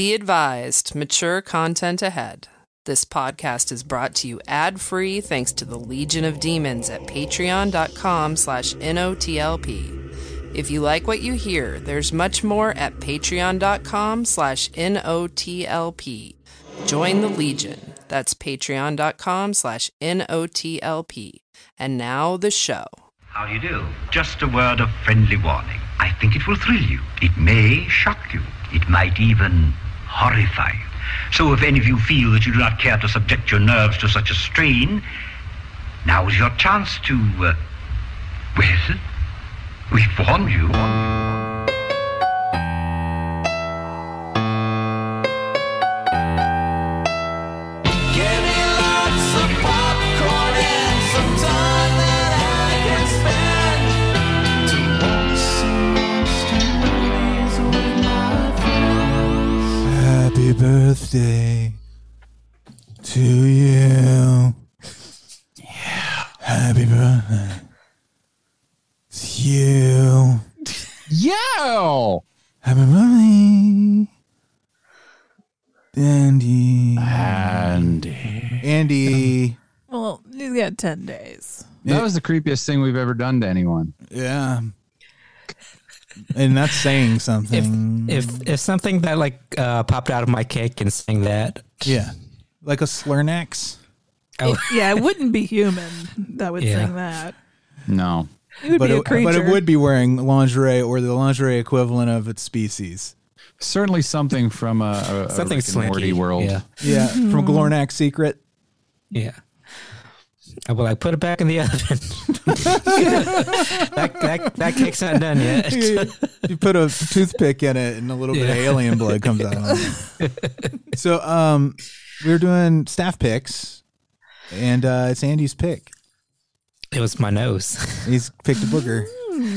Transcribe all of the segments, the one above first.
Be advised, mature content ahead. This podcast is brought to you ad-free thanks to the Legion of Demons at patreon.com slash NOTLP. If you like what you hear, there's much more at patreon.com slash NOTLP. Join the Legion. That's patreon.com slash N-O-T-L-P. And now the show. How do you do? Just a word of friendly warning. I think it will thrill you. It may shock you. It might even horrify you. So if any of you feel that you do not care to subject your nerves to such a strain, now is your chance to, uh, well, warned you. Happy birthday to you. Yeah. Happy birthday to you. Yo! Happy birthday, Andy. Andy. Andy. Well, he's got 10 days. That was the creepiest thing we've ever done to anyone. Yeah. And that's saying something. If if something that like uh, popped out of my cake and saying that, yeah. Like a Slurnax. oh, Yeah, it wouldn't be human that would Yeah. sing that. No. It would But be a it, creature. but it would be wearing lingerie or the lingerie equivalent of its species. Certainly something from a, a, a something Rick Morty world. Yeah, Yeah. From Glornax Secret. yeah. I will like put it back in the oven. that, that that cake's not done yet. you, you put a toothpick in it and a little bit of alien blood comes out of so um we were doing staff picks and uh it's Andy's pick. It was my nose. He's picked a booger.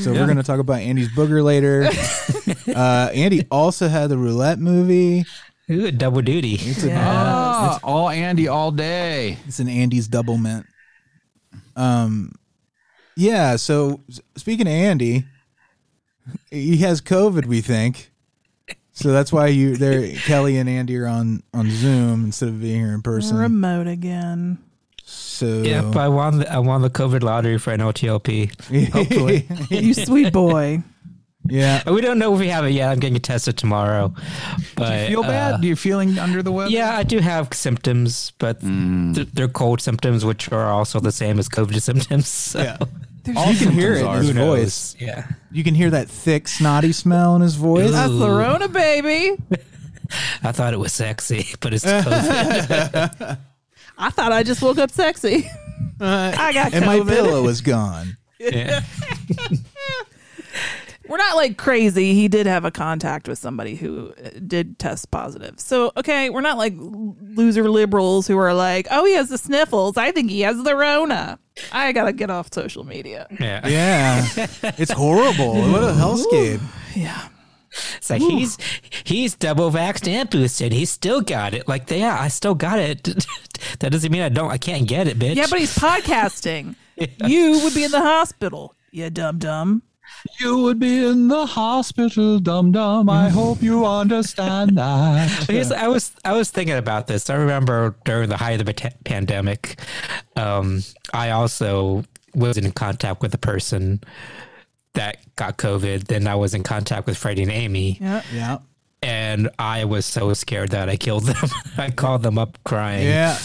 So we're gonna talk about Andy's booger later. uh Andy also had the roulette movie. Ooh, a double duty. It's, a, Ah, all Andy all day. it's an Andy's double mint. Um yeah, so speaking of Andy, he has COVID, we think. So that's why you there Kelley and Andy are on on Zoom instead of being here in person. remote again. So Yep, I won. The, I won the COVID lottery for NOTLP. Hopefully, You sweet boy. Yeah. we don't know if we have it yet. I'm getting tested tomorrow. But Do you Feel uh, bad? Do you feeling under the weather? Yeah, I do have symptoms, but th- they're cold symptoms, which are also the same as COVID symptoms. So. Yeah. you can hear it in are. his Who knows? voice. Yeah. You can hear that thick, snotty smell in his voice. That's the Rona, baby. I thought it was sexy, but it's COVID. I thought I just woke up sexy. I got and my pillow is gone. yeah. We're not like crazy. He did have a contact with somebody who uh, did test positive. So, okay, we're not like loser liberals who are like, oh, he has the sniffles. I think he has the Rona. I got to get off social media. Yeah. Yeah. it's horrible. What a hellscape. Yeah. It's like he's he's double vaxxed and boosted. He still got it. Like, yeah, I still got it. that doesn't mean I don't. I can't get it, bitch. Yeah, but he's podcasting. You would be in the hospital. You dumb dumb. You would be in the hospital, dum dum. I hope you understand that. But I was I was thinking about this. I remember during the height of the ta- pandemic, um, I also was in contact with a person that got COVID. Then I was in contact with Freddy and Amy, Yeah. Yeah. and I was so scared that I killed them. I called them up crying. Yeah.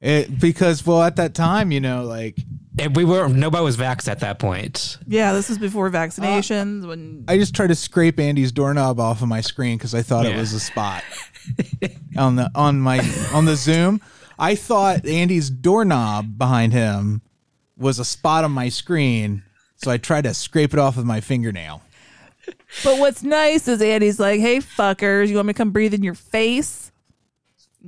It, because, well, at that time, you know, like, and we were nobody was vaxxed at that point. Yeah, this was before vaccinations when I just tried to scrape Andy's doorknob off of my screen because I thought it Yeah. was a spot on the on my on the Zoom. I thought Andy's doorknob behind him was a spot on my screen, so I tried to scrape it off with my fingernail. But what's nice is Andy's like, "Hey fuckers, you want me to come breathe in your face?"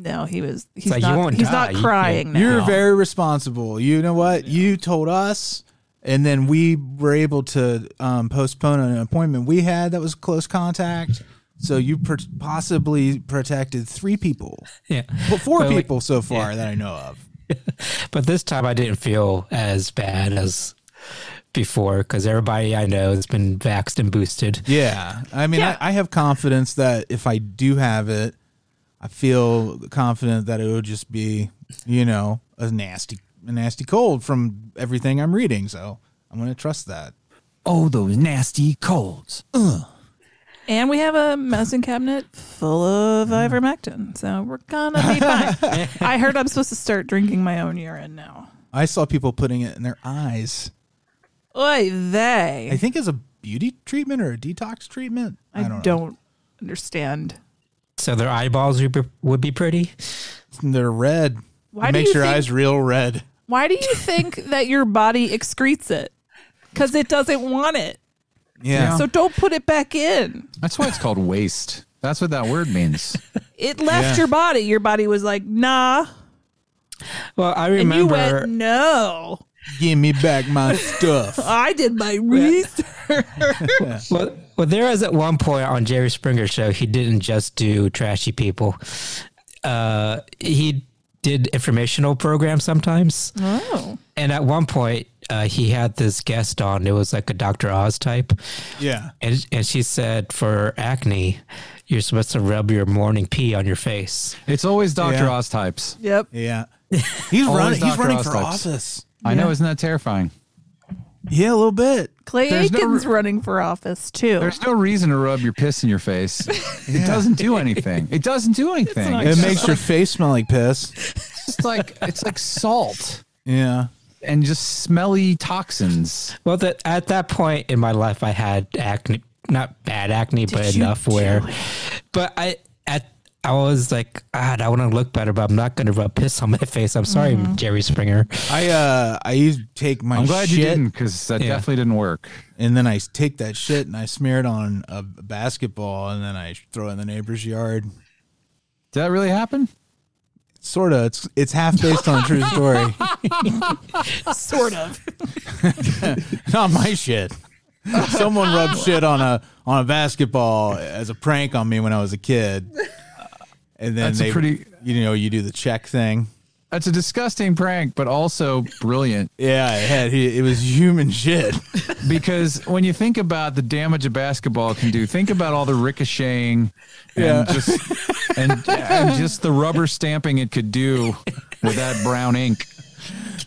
No, he was. He's like, not. won't he's die. not You- crying now. You're very responsible. You know what? You told us, and then we were able to um, postpone an appointment we had that was close contact. So you per- possibly protected three people, Yeah, well, four But, like, people so far that I know of. but this time I didn't feel as bad as before because everybody I know has been vaxxed and boosted. Yeah, I mean, Yeah. I, I have confidence that if I do have it, I feel confident that it would just be, you know, a nasty, a nasty cold from everything I'm reading. So I'm going to trust that. Oh, those nasty colds. And we have a medicine cabinet full of mm. ivermectin, so we're gonna be fine. I heard I'm supposed to start drinking my own urine now. I saw people putting it in their eyes. Oy they. I think as a beauty treatment or a detox treatment. I, don't. don't, know. understand. So their eyeballs would be, would be pretty. They're red. Why it do makes you your think- eyes real red. Why do you think that your body excretes it? Because it doesn't want it. Yeah. So don't put it back in. That's why it's called waste. That's what that word means. It left Yeah. your body. Your body was like, nah. Well, I And you remember. went, no. Give me back my stuff. I did my research. Well, well, there was at one point on Jerry Springer show, he didn't just do trashy people. Uh, he did informational programs sometimes. Oh. And at one point, uh, he had this guest on. It was like a Dr. Oz type. Yeah. And, and she said for acne, you're supposed to rub your morning pee on your face. It's always Dr. Yeah. Oz types. Yep. Yeah. He's running. He's running Oz for types. office. I know, isn't that terrifying? Yeah, a little bit. Clay There's no Aiken's re- running for office too. There's no reason to rub your piss in your face. It doesn't do anything. It doesn't do anything. not It's, It makes your face smell like piss. just like it's like salt Yeah. and just smelly toxins. Well, that at that point in my life, I had acne, not bad acne, but enough where. But I at I was like, God, I want to look better, but I'm not going to rub piss on my face. I'm sorry, Mm-hmm. Jerry Springer. I uh I used to take my I'm glad shit you didn't because that Yeah. definitely didn't work. and then I take that shit and I smear it on a basketball and then I throw it in the neighbor's yard. Did that really happen? Sort of. It's it's half based on a true story. sort of. Not my shit. Someone rubbed shit on a on a basketball as a prank on me when I was a kid. And then That's they pretty- you know, you do the check thing. That's a disgusting prank, but also brilliant Yeah, it had it was human shit. because when you think about the damage a basketball can do, think about all the ricocheting and Yeah. just and, and just the rubber stamping it could do with that brown ink.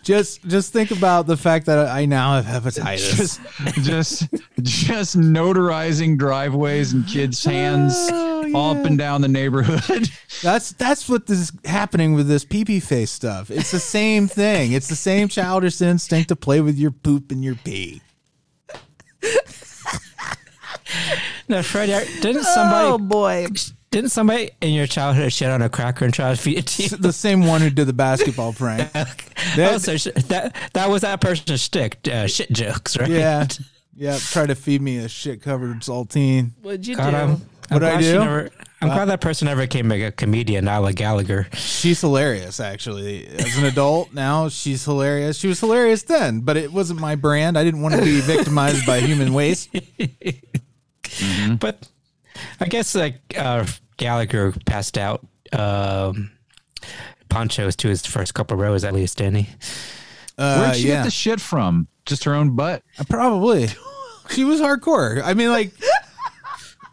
Just just think about the fact that I now have hepatitis. Just just just notarizing driveways and kids' oh, hands all up and down the neighborhood. That's that's what this is happening with this pee pee face stuff. It's the same thing. It's the same childish instinct to play with your poop and your pee. No, Freddy, didn't somebody oh boy. Didn't somebody in your childhood shit on a cracker and try to feed it to you? The same one who did the basketball prank. oh, That- so sh- that that was that person's shtick, uh, shit jokes, right? yeah, yeah. Try to feed me a shit covered saltine. What'd you God, do? I'm, I'm What'd I glad she do? Never, I'm glad that person never became like a comedian, Nyla Gallagher. She's hilarious, actually. As an adult now, she's hilarious. She was hilarious then, but it wasn't my brand. I didn't want to be victimized by human waste. But I guess like uh, Gallagher passed out um, ponchos to his first couple rows at least, didn't he? Uh, Where'd she yeah, get the shit from? Just her own butt. probably. She was hardcore. I mean, like,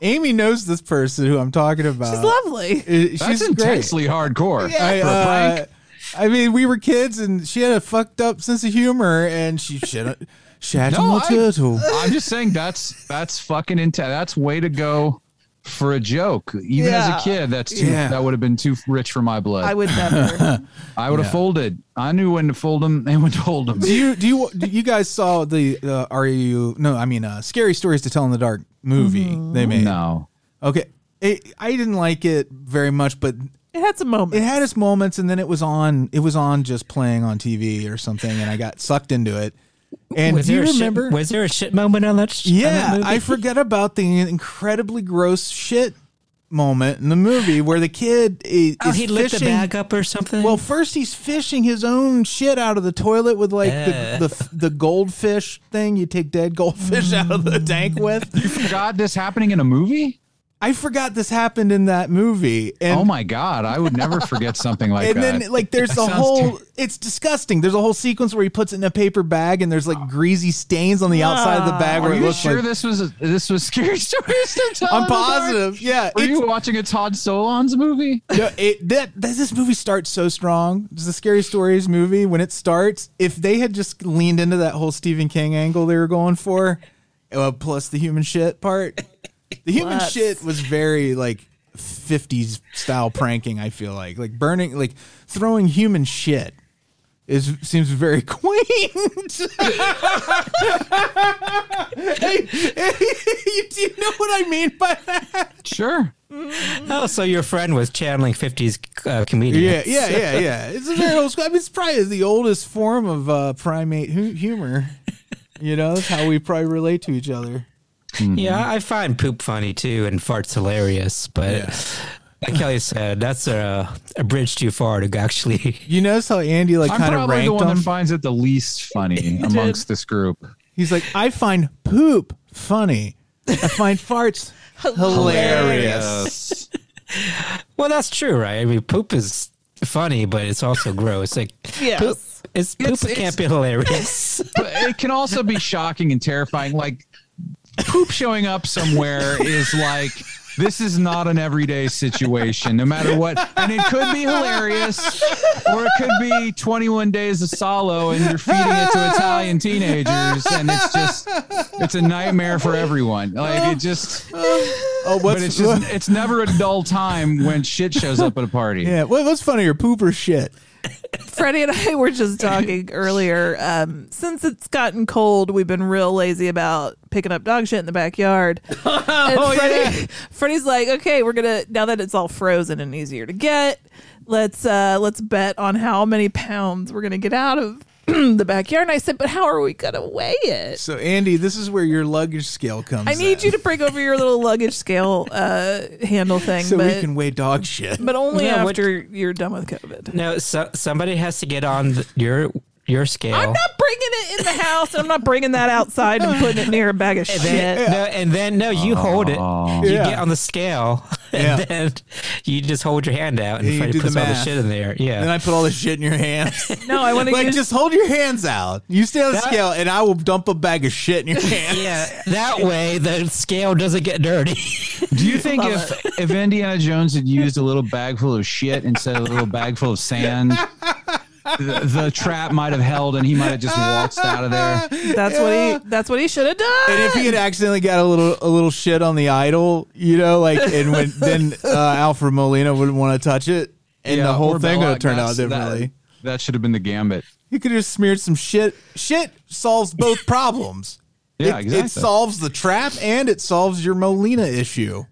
Amy knows this person who I'm talking about. She's lovely. Uh, That's She's great. intensely hardcore. I, For a uh, prank. I mean, we were kids, and she had a fucked up sense of humor, and she shit, shat No, on the I- turtle. I'm just saying that's that's fucking intense. That's way to go for a joke. Even Yeah. as a kid, that's too, Yeah. that would have been too rich for my blood. I would never. I would have folded. I knew when to fold them and when to hold them. Do you do you do you guys saw the uh, are you no I mean uh, scary stories to tell in the dark movie Mm-hmm. they made No. okay it, I didn't like it very much but it had some moments. it had its moments and then it was on it was on just playing on TV or something and I got sucked into it and was do you there a shit- remember was there a shit moment on that? sh- on that yeah movie? I forget about the incredibly gross shit moment in the movie where the kid is, Oh, is he licked the fishing bag up or something. Well, first he's fishing his own shit out of the toilet with like Uh. the, the the goldfish thing. You take dead goldfish out of the tank with. God, this happening in a movie? I forgot this happened in that movie. And oh my god, I would never forget something like and that. And then like there's That a whole it's disgusting. There's a whole sequence where he puts it in a paper bag and there's like greasy stains on the outside of the bag where Are it you looks sure like this was a, this was scary stories to? I'm in the dark? positive. Yeah. Were it's- you watching a Todd Solondz movie? No, it, that, that this movie starts so strong. It's the Scary Stories movie. When it starts, if they had just leaned into that whole Stephen King angle they were going for, uh, plus the human shit part, the human Plus. shit was very like 50s style pranking. I feel like like burning, like throwing human shit. Is seems very quaint. hey, hey, do you know what I mean by that? Sure. Oh, so your friend was channeling 50s uh, comedians. Yeah, yeah, yeah, yeah. It's a very old school. I mean, it's probably the oldest form of uh, primate hu- humor. You know, that's how we probably relate to each other. Mm-hmm. Yeah, I find poop funny too and farts hilarious, but Yeah. like Kelley said, that's a, a bridge too far to actually. You notice how Andy like kind of probably the ranked one them. that finds it the least funny amongst this group. He's like, I find poop funny. I find farts hilarious. Well, that's true, right? I mean, poop is funny, but it's also gross. Like, Yes. poop, it's, poop It's- can't it's- be hilarious. But it can also be shocking and terrifying. Like poop showing up somewhere is like this is not an everyday situation, no matter what. And it could be hilarious, or it could be 21 days of Salò and you're feeding it to Italian teenagers, and it's just it's a nightmare for everyone. Like it just, Oh, what's but it's just it's never a dull time when shit shows up at a party. yeah? What, what's funnier, poop or shit? Freddy and I were just talking earlier. Um, since it's gotten cold, we've been real lazy about picking up dog shit in the backyard. and Freddy, Freddie's like, okay, we're gonna now that it's all frozen and easier to get, let's uh let's bet on how many pounds we're gonna get out of the backyard. And I said, but how are we gonna weigh it? So, Andy, this is where your luggage scale comes. I need in. you to bring over your little luggage scale uh handle thing, so but we can weigh dog shit. but only Yeah, what- after you're done with COVID. no, so, somebody has to get on the, your your scale. I'm not bringing it in the house, and I'm not bringing that outside and putting it near a bag of and shit. then, no, and then no, you hold it. You Yeah. get on the scale, and Yeah. then you just hold your hand out, and Yeah, you Freddy do the puts all the shit in there. Yeah, Then I put all the shit in your hands. No, I want to like, use. just hold your hands out. You stay on the That- scale, and I will dump a bag of shit in your hand. yeah. That way, the scale doesn't get dirty. Do you think if if Indiana Jones had used a little bag full of shit instead of a little bag full of sand, the, the trap might have held and he might have just waltzed out of there? that's what he. That's what he should have done. And if he had accidentally got a little a little shit on the idol, you know, like, and when then uh, Alfred Molina wouldn't want to touch it, and Yeah, the whole thing would Belloc, have turned out that's- that- differently. That, should have been the gambit. He could have just smeared some shit. Shit solves both problems. Yeah, it, exactly. it solves the trap and it solves your Molina issue.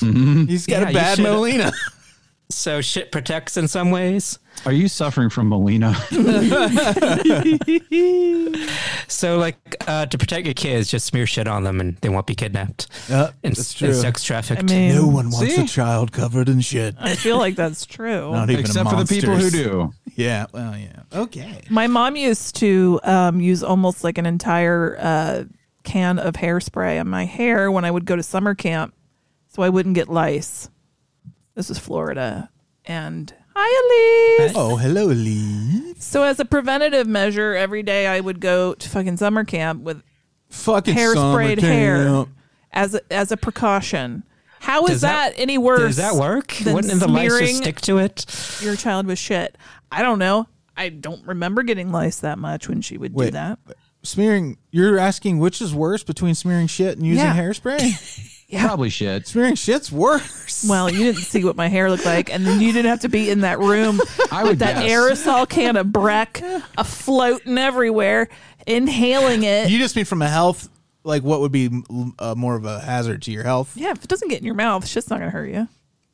He's got Yeah, a bad should've- Molina. so shit protects in some ways. Are you suffering from Molina? So, like, uh, to protect your kids, just smear shit on them, and they won't be kidnapped Yeah, and, that's and true. sex trafficked. I mean, No one wants See? a child covered in shit. I feel like that's true. Not even Except for the people who do. Yeah. Well, yeah. Okay. My mom used to um, use almost like an entire uh, can of hairspray on my hair when I would go to summer camp, so I wouldn't get lice. This is Florida, and hi Alise. Oh, hello, Lee. So as a preventative measure, every day I would go to fucking summer camp with Fucking Hair-sprayed hair. as a, as a precaution. How is that- that, any worse? Does that work? Wouldn't the lice just stick to it? your child was shit? I don't know. I don't remember getting lice that much when she would do that. Smearing. You're asking which is worse between smearing shit and using Yeah. hairspray? Probably shit. smearing shit's worse. Well, you didn't see what my hair looked like, and then you didn't have to be in that room I with would that guess. aerosol can of Breck afloating everywhere, inhaling it. You just mean from a health, like what would be uh, more of a hazard to your health? yeah, if it doesn't get in your mouth, shit's not gonna hurt you.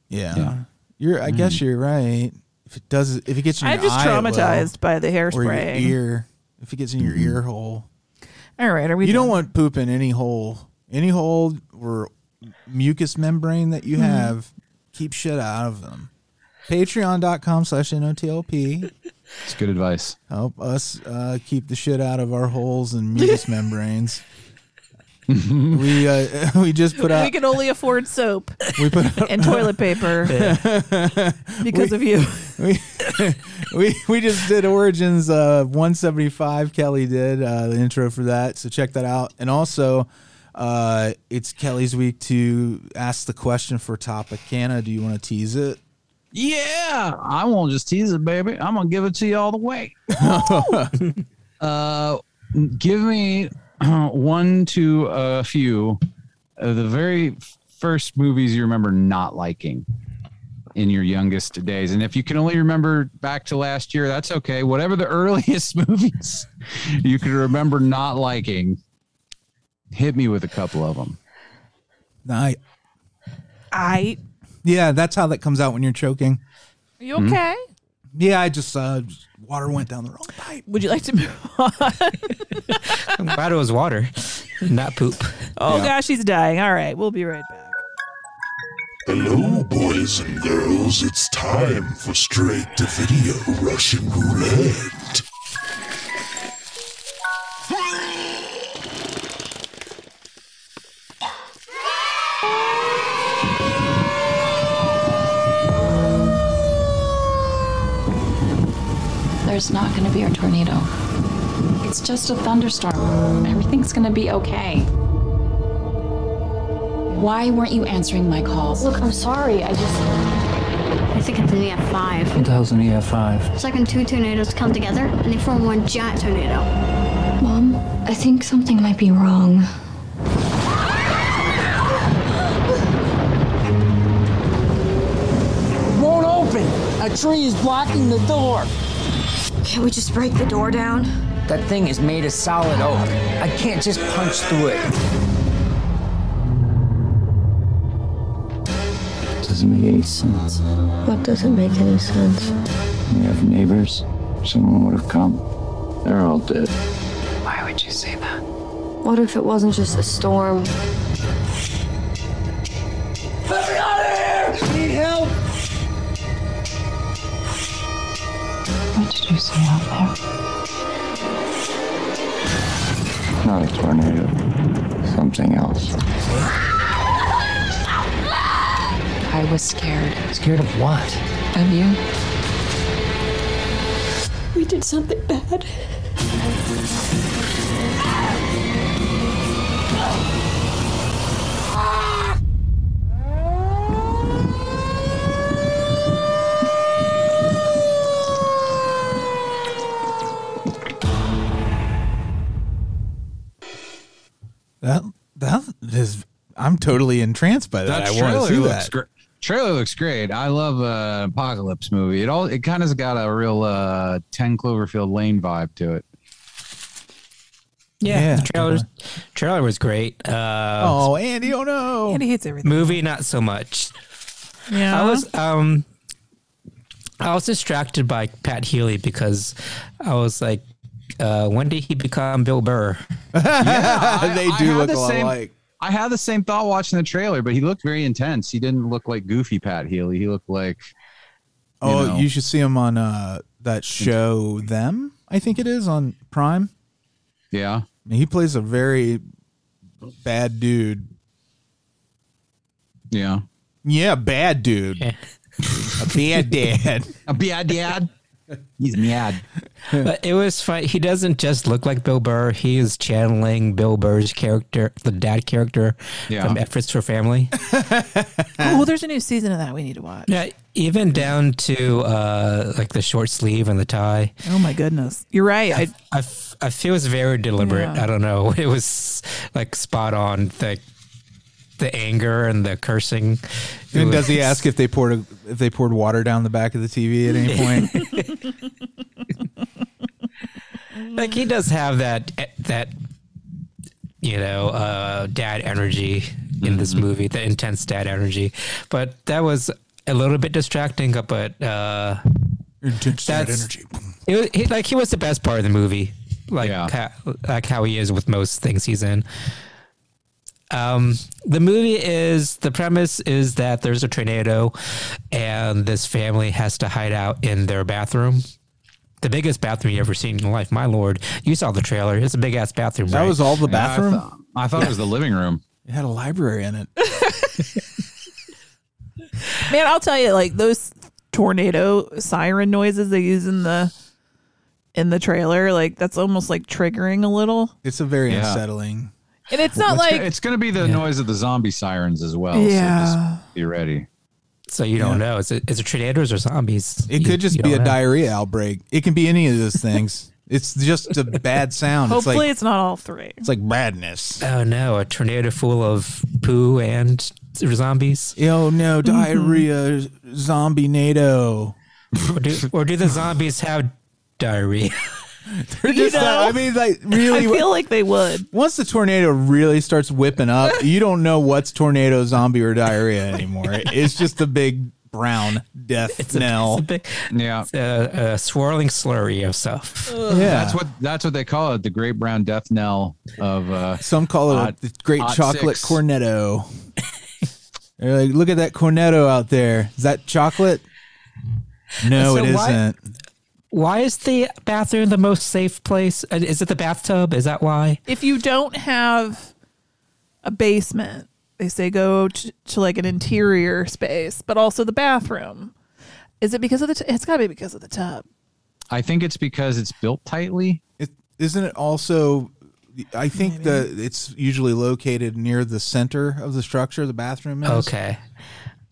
Yeah. Yeah. You're. I guess you're right. If it does, if it gets in I'm just eye, it will. traumatized by the or your hairspray. ear. If it gets in your ear hole, All right, are we? you don't done? want poop in any hole. Any hole or mucus membrane that you have, keep shit out of them. Patreon.com slash NOTLP. It's good advice. Help us uh, keep the shit out of our holes and mucus membranes. we uh, we just put out. we can only afford soap we put out, and toilet paper because of you. we, we we just did Origins uh 175 Kelley did uh the intro for that so check that out and also uh it's Kelley's week to ask the question for topic Canna do you want to tease it Yeah, I won't just tease it, baby. I'm gonna give it to you all the way. uh, give me one to a few of the very first movies you remember not liking in your youngest days, and if you can only remember back to last year, that's okay. Whatever the earliest movies you can remember not liking, hit me with a couple of them. I I. yeah that's how that comes out when you're choking Are you okay? yeah I just uh just- water went down the wrong pipe Would you like to move on? I'm glad it was water, not poop. Oh Yeah. gosh, he's dying. All right, we'll be right back. Hello, boys and girls. It's time for straight to video Russian roulette. There's not going to be a tornado. It's just a thunderstorm. Everything's going to be okay. Why weren't you answering my calls? Look, I'm sorry. I just. I think it's an EF5. What the hell's an EF5? It's like when two tornadoes come together and they form one giant tornado. Mom, I think something might be wrong. Won't open! A tree is blocking the door! Can't we just break the door down? That thing is made of solid oak. I can't just punch through it. Doesn't make any sense. What doesn't make any sense? We have neighbors. Someone would have come. They're all dead. Why would you say that? What if it wasn't just a storm? Did you say out there? Not a tornado. Something else. I was scared Scared of what? of you. We did something bad. Totally entranced by that, That I want trailer to see looks that great. Trailer looks great. I love uh, apocalypse movie. It all it kind of got a real uh, Ten Cloverfield Lane vibe to it. Yeah, Yeah, the trailer, trailer was great. Uh, oh Andy oh no Andy he hates everything. movie not so much. Yeah. I was um, I was distracted by Pat Healy because I was like, uh, when did he become Bill Burr? I- they do had look the a lot same- alike I had the same thought watching the trailer, but he looked very intense. He didn't look like goofy Pat Healy. He looked like oh know. you should see him on uh that show them I think it is on Prime yeah. I mean, he plays a very bad dude Yeah. yeah bad dude a bad dad A bad dad. He's mad. But it was fun. He doesn't just look like Bill Burr. He is channeling Bill Burr's character, the dad character Yeah. from F Is for Family. oh, there's a new season of that we need to watch. yeah, even down to uh, like the short sleeve and the tie. Oh my goodness, you're right. I I feel it's very deliberate. Yeah. I don't know. It was like spot on. The the anger and the cursing. It and does he ask if they poured a, if they poured water down the back of the TV at any point? Like he does have that that you know uh dad energy in this movie the intense dad energy. But that was a little bit distracting but uh intense dad energy. it was he, like he was the best part of the movie. Like Yeah. ha- like how he is with most things he's in um the movie is the premise is that there's a tornado and this family has to hide out in their bathroom the biggest bathroom you ever seen in your life my lord you saw the trailer it's a big ass bathroom that right? was all the Yeah, I bathroom thought- I thought it was the living room. It had a library in it. Man, I'll tell you, like those tornado siren noises they use in the in the trailer, like that's almost like triggering a little. It's a very Yeah. unsettling. And it's not It's like gonna- it's going to be the noise of the zombie sirens as well. So Yeah. just be ready. So you don't know. Is it is it tornadoes or zombies? It You- could just be a know. diarrhea outbreak. It can be any of those things. It's just a bad sound. hopefully it's like it's not all three. it's like madness. Oh no, a tornado full of poo and zombies. Oh no, mm-hmm. diarrhea, zombie NATO. Or do, or do the zombies have diarrhea? They're just know? not- I mean, like really. I really. feel like they would. once the tornado really starts whipping up, you don't know what's tornado, zombie, or diarrhea anymore. It's just a big brown death It's a, knell. it's a big, Yeah. it's a, a swirling slurry of stuff. yeah, That's what that's what they call it, the great brown death knell of uh some call it Hot- the great chocolate six. cornetto. They're like, look at that cornetto out there. Is that chocolate? No, So it why- isn't. Why is the bathroom the most safe place? Uh, Is it the bathtub? Is that why? If you don't have a basement, they say go to, to like an interior space, but also the bathroom. Is it because of the? T- it's got to be because of the tub. I think it's because it's built tightly. It, isn't it also? I think the it's usually located near the center of the structure. The bathroom is Okay.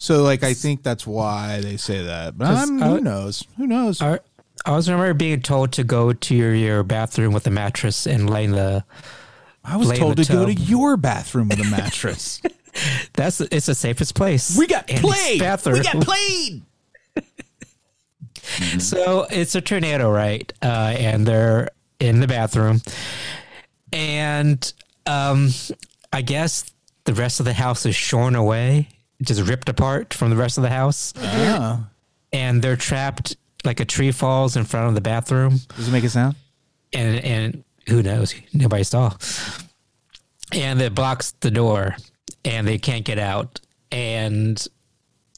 So, like, I think that's why they say that. But 'Cause, I'm, uh, who knows? Who knows? I, I was remember being told to go to your, your bathroom with a mattress and lay in the. I was told to go to your bathroom with a mattress. That's it's the safest place. we got Andy's played. Bathroom. We got played. So it's a tornado, right? Uh, and they're in the bathroom, and um, I guess the rest of the house is shorn away, just ripped apart from the rest of the house, Oh, and they're trapped. Like a tree falls in front of the bathroom, does it make a sound? and and who knows? Nobody saw, and it blocks the door, and they can't get out, and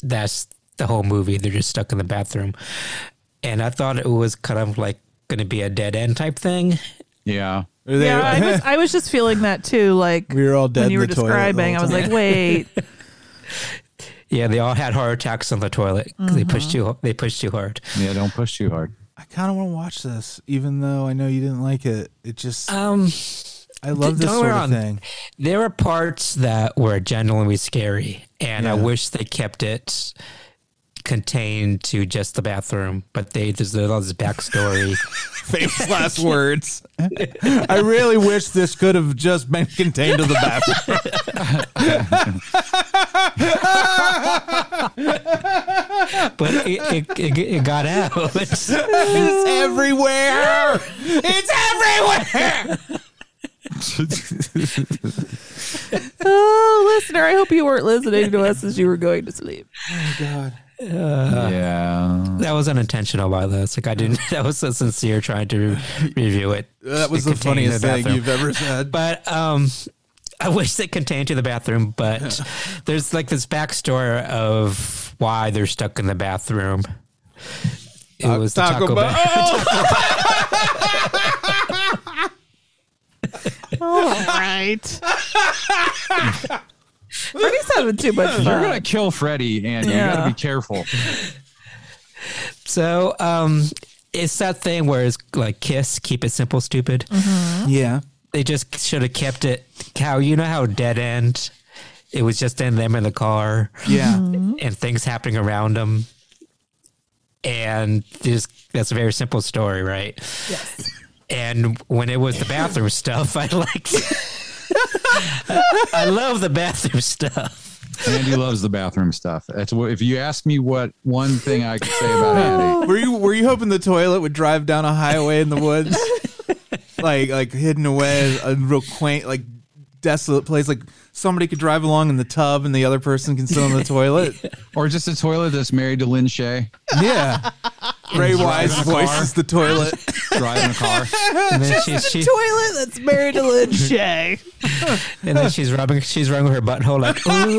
that's the whole movie. They're just stuck in the bathroom, and I thought it was kind of like going to be a dead end type thing. Yeah. They- yeah, I was, I was just feeling that too. Like we were all dead when you were the toilet the describing, I was like, wait, Yeah, they all had heart attacks on the toilet 'cause they pushed too they pushed too hard. Yeah, don't push too hard. I kind of want to watch this, even though I know you didn't like it. It just, Um, I love this don't sort get of thing. there were parts that were genuinely scary, and I wish they kept it contained to just the bathroom. But they there's all this backstory. Famous last words. I really wish this could have just been contained to the bathroom. but it, it, it, it got out. it's everywhere. It's everywhere. oh, listener, I hope you weren't listening to us as you were going to sleep. Oh God. Yeah. That was unintentional by this. Like I didn't. That was so sincere trying to review it. That was the funniest the thing you've ever said. But um, I wish they contained to the bathroom. But there's like this backstory of why they're stuck in the bathroom. It Ta- was the Taco Taco, Bell. Bell. All right. Freddy's having too much You're gonna kill Freddy, and you gotta be careful. So um, it's that thing where it's like kiss, keep it simple, stupid. Yeah. They just should have kept it. How you know how dead end. It was just in them in the car. Yeah. and things happening around them. And just that's a very simple story, right? Yes. And when it was the bathroom stuff, I liked. I love the bathroom stuff. Andy loves the bathroom stuff. That's what. If you ask me what one thing I could say about Andy, Were you were you hoping the toilet would drive down a highway in the woods, like like hidden away, a real quaint, like desolate place, like somebody could drive along in the tub and the other person can sit on the toilet. or just a toilet that's married to Lin Shaye, Yeah, Ray Wise driving a voice car. is the toilet. driving a car. And then she's she, Toilet that's married to Lynn Shay. and then she's rubbing she's rubbing her butthole like ooh.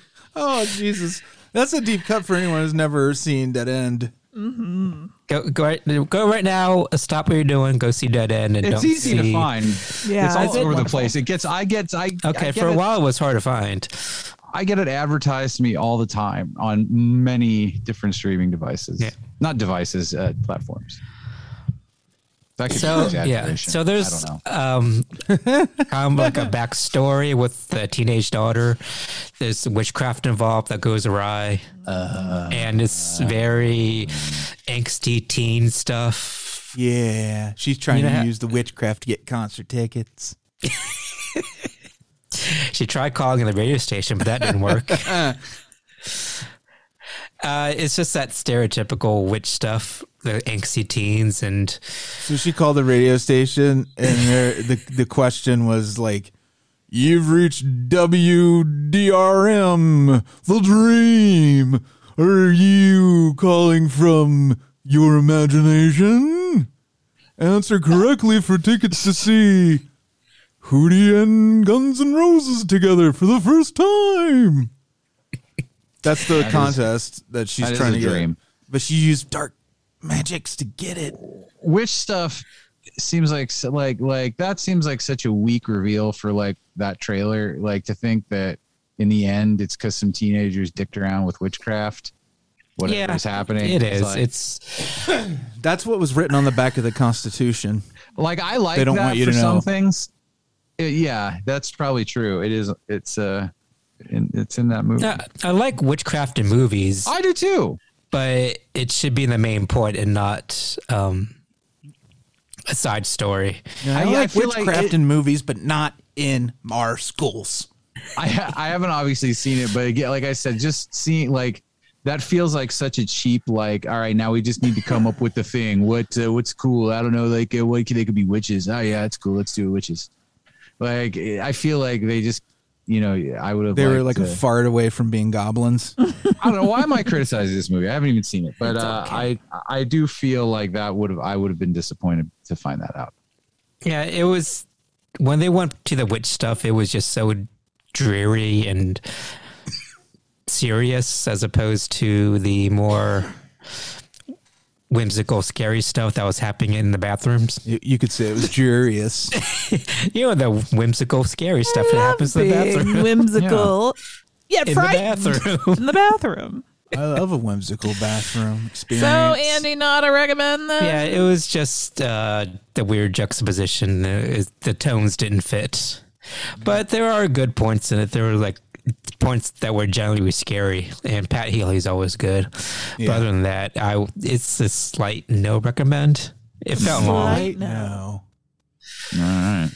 oh Jesus, that's a deep cut for anyone who's never seen Dead End. Mm-hmm. Go go right, go right now. Stop what you're doing. Go see Dead End. And It's don't easy to find. Yeah, it's all it's over the place. It gets. I get. I I Okay, get for a it- while it was hard to find. I get it advertised to me all the time on many different streaming devices. Yeah. Not devices, uh, platforms. That could So be yeah, so there's um, kind of like a backstory with the teenage daughter. There's witchcraft involved that goes awry, and it's very angsty teen stuff. Yeah, she's trying You know to use the witchcraft to get concert tickets. She tried calling the radio station, but that didn't work. Uh, it's just that stereotypical witch stuff, the angsty teens, and So she called the radio station, and there, the the question was like, "You've reached WDRM, the Dream. Are you calling from your imagination? Answer correctly for tickets to see Hootie and Guns N' Roses together for the first time." That's the That is- contest that she's that is trying a to get. dream. But she used dark magics to get it. Which stuff seems like like like that seems like such a weak reveal for like that trailer. Like to think that in the end it's because some teenagers dicked around with witchcraft. Whatever is happening, It is. like- it's That's what was written on the back of the Constitution. like I like They don't that want you for to some know. things. It- yeah, that's probably true. It is. It's uh, in, it's in that movie. I, I like witchcraft in movies, I do too. but it should be the main point and not um, a side story. I, I like feel like witchcraft it- in movies, but not in our schools. I ha- I haven't obviously seen it, but again, like I said, just seeing like that feels like such a cheap like. All right, now we just need to come up with the thing. What uh, what's cool? I don't know. Like uh, what could they could be witches? Oh yeah, it's cool. Let's do witches. Like I feel like they just you know I would have. They were like liked a to- fart away from being goblins. I don't know why am I criticizing this movie? I haven't even seen it, but uh, I I do feel like that would have I would have been disappointed to find that out. Yeah, it was when they went to the witch stuff. It was just so dreary and serious, as opposed to the more whimsical, scary stuff that was happening in the bathrooms. you, you could say it was jurious. You know the whimsical, scary stuff that happens in the bathroom. whimsical. Yeah, in the bathroom. in the bathroom. I love a whimsical bathroom experience. So Andy, not a recommend then. Yeah, it was just uh, the weird juxtaposition. Uh, the tones didn't fit, but there are good points in it. There were like points that were generally scary, and Pat Healy's always good. But other than that, I it's a slight no recommend. It felt long. Slight no. no. All right.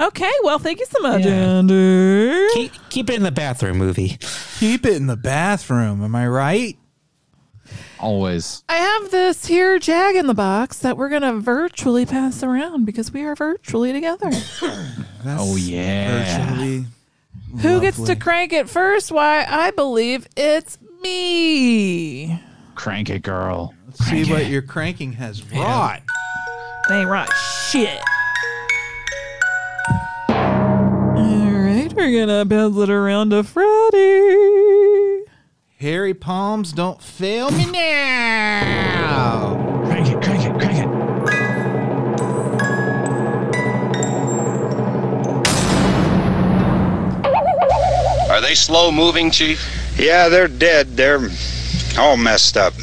Okay, well, thank you so much, Yeah. Andy. Keep, keep it in the bathroom movie. Keep it in the bathroom. Am I right? Always. I have this here jag in the box that we're gonna virtually pass around because we are virtually together. Oh, yeah. virtually Who gets to crank it first? Why, I believe it's me. Crank it, girl. Let's see what your cranking has wrought. Ain't right shit. All right, we're gonna pass it around to Freddy. Hairy palms don't fail me now. Slow moving, Chief? Yeah, they're dead. They're all messed up.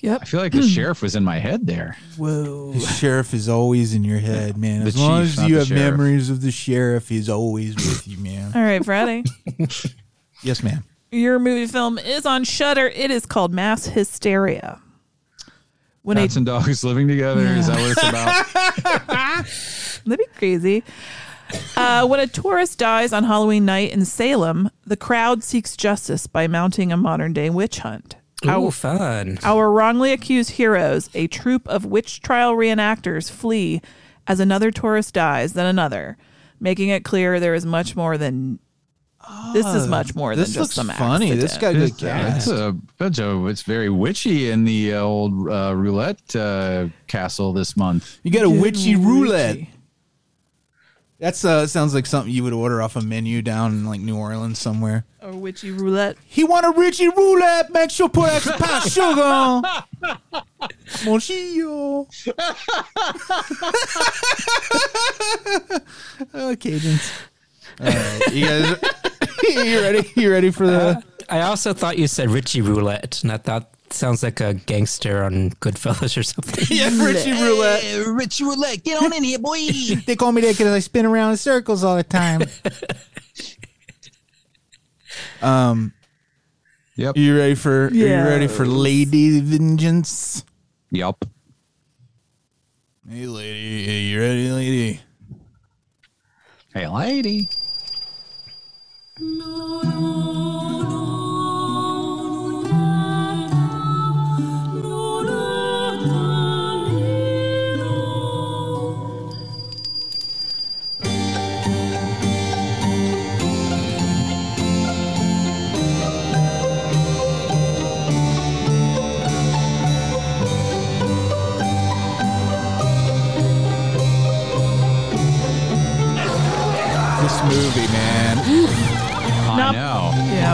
Yep. I feel like the sheriff was in my head there. Whoa. The sheriff is always in your head, man. The As long chief, as you have sheriff. memories of the sheriff, he's always with you, man. All right, Freddy. yes, ma'am. Your movie film is on Shudder. It is called Mass Hysteria. When a Cats and dogs living together. Is that what it's about? That'd be crazy. Uh, when a tourist dies on Halloween night in Salem, the crowd seeks justice by mounting a modern day witch hunt. Ooh, Our, fun. our wrongly accused heroes, a troupe of witch trial reenactors, flee as another tourist dies, then another, making it clear there is much more than. this is much more This than looks just some funny. This accident. got good It's, cast. it's a bunch of. It's very witchy in the uh, old uh, roulette uh, castle this month. You got a witchy roulette. Witchy. That's uh sounds like something you would order off a menu down in like New Orleans somewhere. Or witchy roulette. He want a Richie roulette. Make sure put extra pound sugar on. Monchillo. oh, Cajuns. All right, you guys, you ready? You ready for the? I also thought you said Richie Roulette, and I thought sounds like a gangster on Goodfellas or something. yeah, Richie roulette. Richie Roulette, get on in here, boy. They call me that because I spin around in circles all the time. um. Yep. You ready for? Are you ready for Lady Vengeance? Yep. Hey, lady. Hey, you ready, lady? Hey, lady. This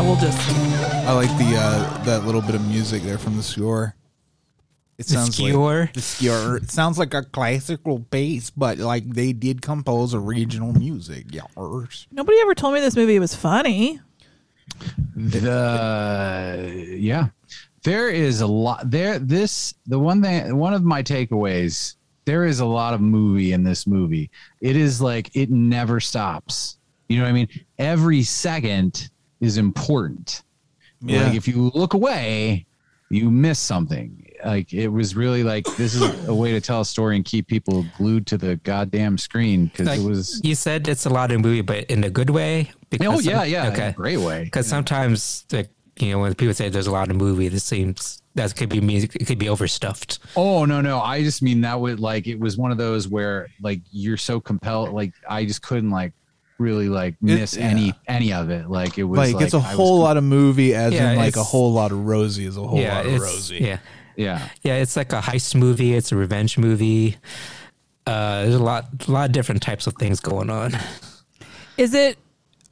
we'll just. I like the uh that little bit of music there from the score. It The sounds score? like the score. It sounds like a classical bass, but like they did compose original music. Yars. Nobody ever told me this movie was funny. The yeah, there is a lot there. This the one thing. One of my takeaways. There is a lot of movie in this movie. It is like it never stops. You know what I mean? Every second is important. Yeah. Like if you look away, you miss something. Like it was really like this is a way to tell a story and keep people glued to the goddamn screen because Like, it was. you said it's a lot of movie, but in a good way. Oh some- yeah, yeah, in a great way. Because sometimes, like you know, when people say there's a lot of movie, this seems that could be music. It could be overstuffed. Oh no, no. I just mean that would like it was one of those where like you're so compelled. Like I just couldn't like really like miss yeah. any any of it. Like it was Like, like, it's a I was whole lot of movie, as Yeah, in like a whole lot of Rosie is a whole yeah, lot of it's Rosie. yeah, yeah, yeah. It's like a heist movie. It's a revenge movie. Uh, there's a lot, a lot of different types of things going on. Is it?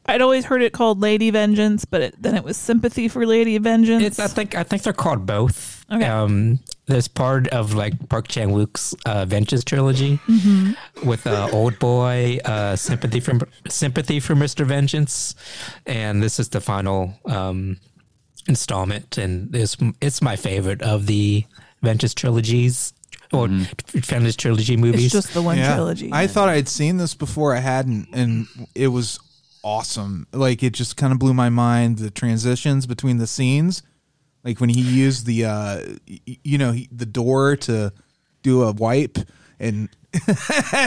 I'd always heard it called Lady Vengeance, but it, then it was Sympathy for Lady Vengeance. It's I think I think they're called both. Okay. Um, there's part of like Park Chan Wook's uh, Vengeance trilogy Mhm. with uh, Old Boy, uh, Sympathy for Sympathy for Mister Vengeance, and this is the final um, installment, and it's it's my favorite of the Vengeance trilogies or Vengeance trilogy movies. It's just the one yeah. Trilogy. I thought I'd seen this before. I hadn't, and it was awesome. Like it just kind of blew my mind. The transitions between the scenes, like when he used the, uh, you know, he, the door to do a wipe, and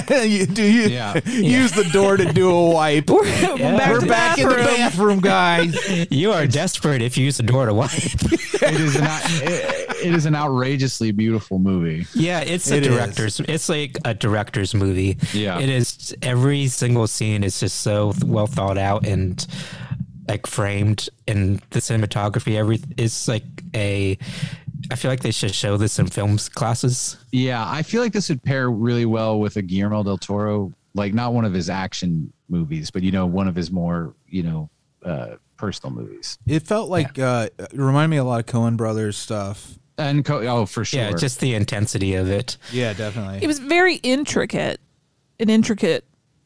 you do you Yeah. use the door to do a wipe. We're, back we're to back in the bathroom, guys. you are desperate if you use the door to wipe. it is an it, it is an outrageously beautiful movie. Yeah, it's a It is. director's. It's like a director's movie. Yeah. it is. Every single scene is just so well thought out and like framed, and the cinematography. Every it's like a. I feel like they should show this in films classes. Yeah, I feel like this would pair really well with a Guillermo del Toro, like not one of his action movies, but you know, one of his more you know uh, personal movies. It felt like uh, it reminded me a lot of Coen Brothers stuff. And Co- oh, for sure. Yeah, just the intensity of it. Yeah, definitely. It was very intricate, An intricate,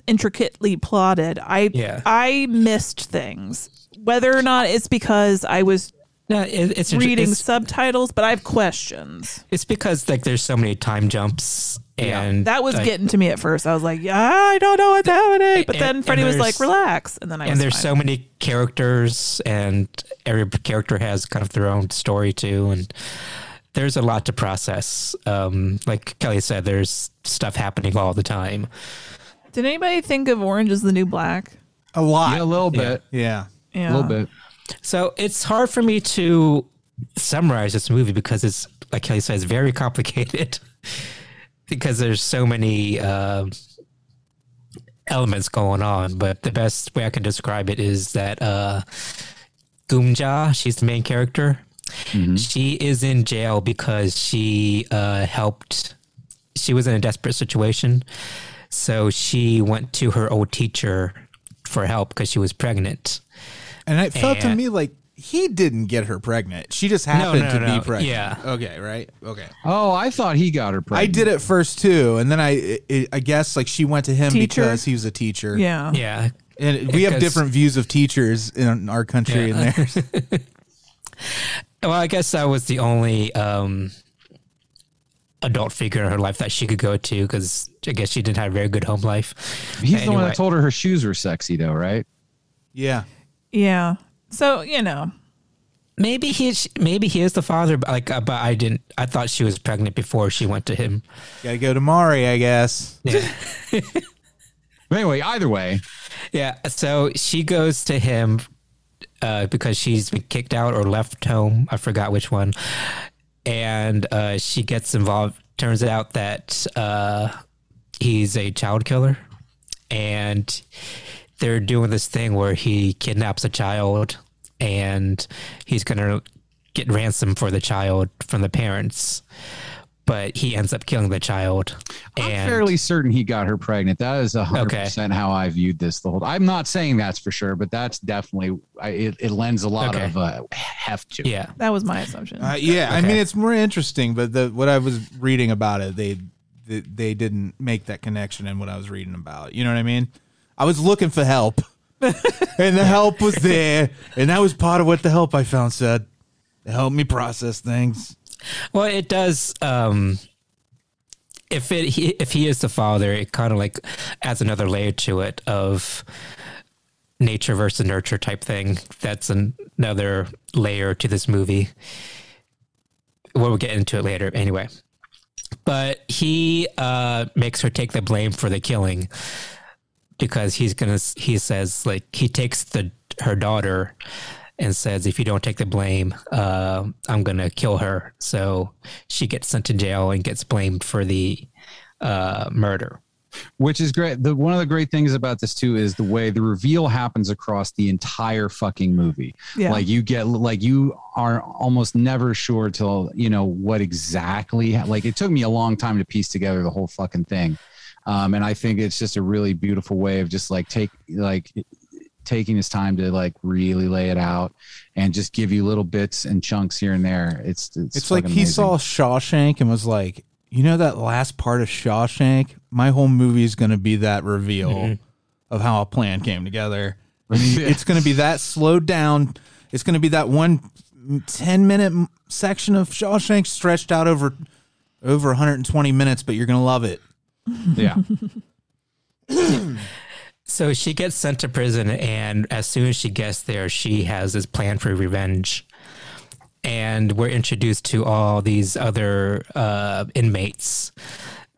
intricately plotted. I Yeah. I missed things, whether or not it's because I was No, it, it's reading it's- subtitles, but I have questions. It's because like there's so many time jumps, and that was like, getting to me at first. I was like, yeah, I don't know what's happening. But And- then Freddy was like, relax, and then I and there's fine. so many characters and every character has kind of their own story too and there's a lot to process um, like Kelley said there's stuff happening all the time Did anybody think of Orange is the New Black? A lot. Yeah, a little bit. Yeah. Yeah. A little bit. so it's hard for me to summarize this movie because it's like Kelley said it's very complicated because there's so many uh, elements going on but the best way i can describe it is that uh Geum-ja, she's the main character. She is in jail because she uh, helped. She was in a desperate situation. So she went to her old teacher for help because she was pregnant. And it felt to me like he didn't get her pregnant. She just No, happened no, to no. be pregnant. Yeah. Okay. Right. Okay. Oh, I thought he got her pregnant. I did it first too, and then I, I, I guess like she went to him Teacher? because he was a teacher. Yeah. Yeah. And we have different views of teachers in our country Yeah. and theirs. Well, I guess I was the only um, adult figure in her life that she could go to because I guess she didn't have a very good home life. He's the one that told her her shoes were sexy, though, right? yeah. Yeah. So, you know, Maybe he, maybe he is the father, but like, uh, but I didn't. I thought she was pregnant before she went to him. Gotta go to Mari, I guess. Yeah. But anyway, either way, Yeah. So she goes to him uh, because she's been kicked out or left home. I forgot which one. And uh, she gets involved. Turns out that uh, he's a child killer. And they're doing this thing where he kidnaps a child and he's going to get ransom for the child from the parents. But he ends up killing the child. I'm And fairly certain he got her pregnant. That is hundred percent how I viewed this. The whole. I'm not saying that's for sure, but that's definitely. I, it, it lends a lot Okay. of uh, heft to. it. yeah. that was my assumption. Uh, yeah, I mean it's more interesting, but the what I was reading about it, they they, they didn't make that connection in what I was reading about. You know what I mean? I was looking for help, and the help was there, and that was part of what the help I found said. It helped me process things. Well, it does. Um, if it he, if he is the father, it kind of like adds another layer to it of nature versus nurture type thing. That's an, another layer to this movie. We'll get into it later, anyway. But he uh, makes her take the blame for the killing because he's gonna. He says like he takes the her daughter and says, "If you don't take the blame, uh, I'm gonna kill her." So she gets sent to jail and gets blamed for the uh, murder. which is great. The one of the great things about this too is the way the reveal happens across the entire fucking movie. Yeah. Like you get like you are almost never sure till you know what exactly. Like it took me a long time to piece together the whole fucking thing, um, and I think it's just a really beautiful way of just like take like taking his time to like really lay it out and just give you little bits and chunks here and there. It's it's, It's like he amazing. saw Shawshank and was like, you know that last part of Shawshank? My whole movie is going to be that reveal Mhm. of how a plan came together. It's going to be that slowed down. It's going to be that one 10 minute section of Shawshank stretched out over over 120 minutes, but you're going to love it. yeah. So she gets sent to prison, and as soon as she gets there, she has this plan for revenge. And we're introduced to all these other uh, inmates,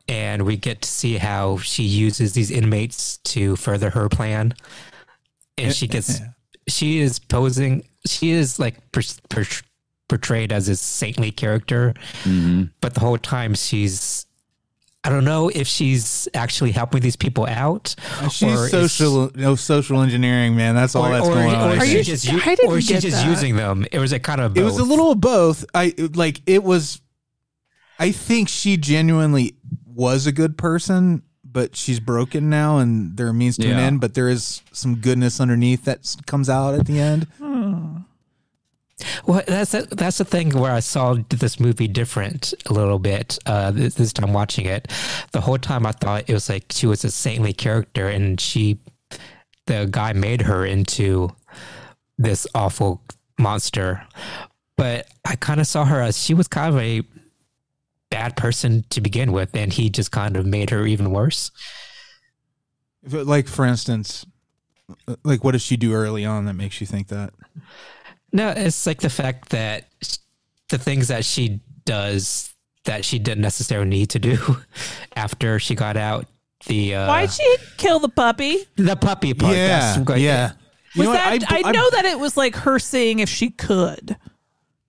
and we get to see how she uses these inmates to further her plan. And she gets, she is posing, she is like per, per, portrayed as a saintly character, but the whole time she's I don't know if she's actually helping these people out. Uh, she's or is- social no social engineering, man. That's all or, that's or, going on. or I is she just, u- I didn't or is she get just that. using them? It was a kind of It was a little of both. I like it was. I think she genuinely was a good person, but she's broken now, and there are means to an end. But there is some goodness underneath that comes out at the end. Well, that's the, that's the thing where I saw this movie different a little bit uh, this, this time watching it. The whole time I thought it was like she was a saintly character, and she, the guy made her into this awful monster. But I kind of saw her as she was kind of a bad person to begin with, and he just kind of made her even worse. Like for instance, uh, like what does she do early on that makes you think that? No, it's like the fact that the things that she does that she didn't necessarily need to do after she got out. The uh, Why'd she kill the puppy? the puppy part? yeah, that's great. yeah. You Was know what? that I, I- know that it was like her seeing if she could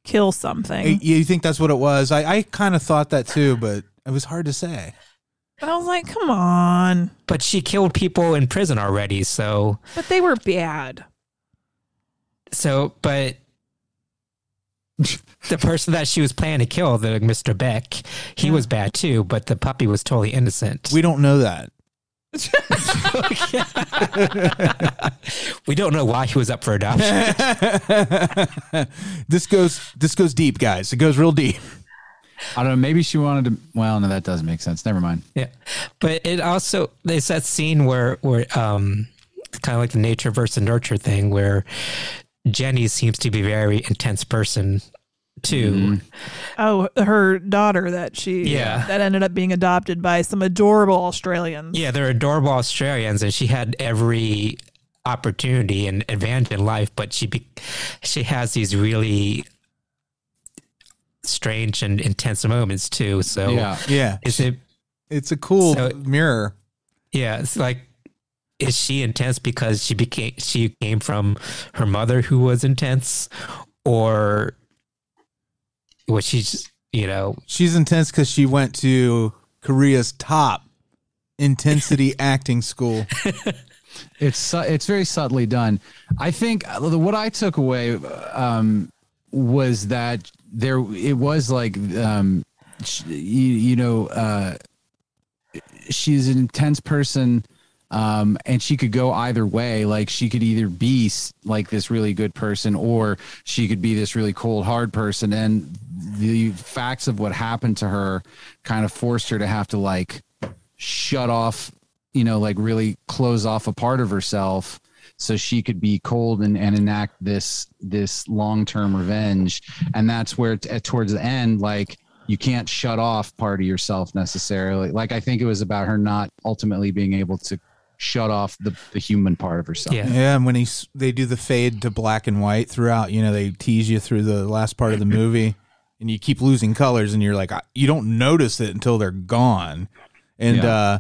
kill something. You think that's what it was? I, I kind of thought that too, but it was hard to say. But I was like, come on. But she killed people in prison already, so But they were bad. So but the person that she was planning to kill, the Mr. Baek, he was bad too, but the puppy was totally innocent. We don't know that. we don't know why he was up for adoption. this goes this goes deep, guys. It goes real deep. I don't know. Maybe she wanted to. Well, no, that doesn't make sense. Never mind. Yeah, but it also there's that scene where where um kind of like the nature versus nurture thing where Jenny seems to be a very intense person too. Mm-hmm. Oh, her daughter that she Yeah. that ended up being adopted by some adorable Australians. Yeah, they're adorable Australians, and she had every opportunity and advantage in life, but she be, she has these really strange and intense moments too. So Yeah. Yeah. is it? It's a cool So- mirror. Yeah, it's like is she intense because she became she came from her mother who was intense, or was she just you know She's intense because she went to Korea's top intensity acting school. It's su- it's very subtly done. I think uh, what I took away um, was that there it was like um, sh- you, you know uh, she's an intense person um, and she could go either way. Like she could either be like this really good person or she could be this really cold hard person. And the facts of what happened to her kind of forced her to have to like shut off you know like really close off a part of herself so she could be cold and, and enact this this long-term revenge. And that's where t- towards the end like you can't shut off part of yourself necessarily. Like i think it was about her not ultimately being able to shut off the, the human part of herself Yeah, yeah, and when he's they do the fade to black and white throughout, you know, they tease you through the last part of the movie, and you keep losing colors, and you're like, you don't notice it until they're gone, and Yeah. uh,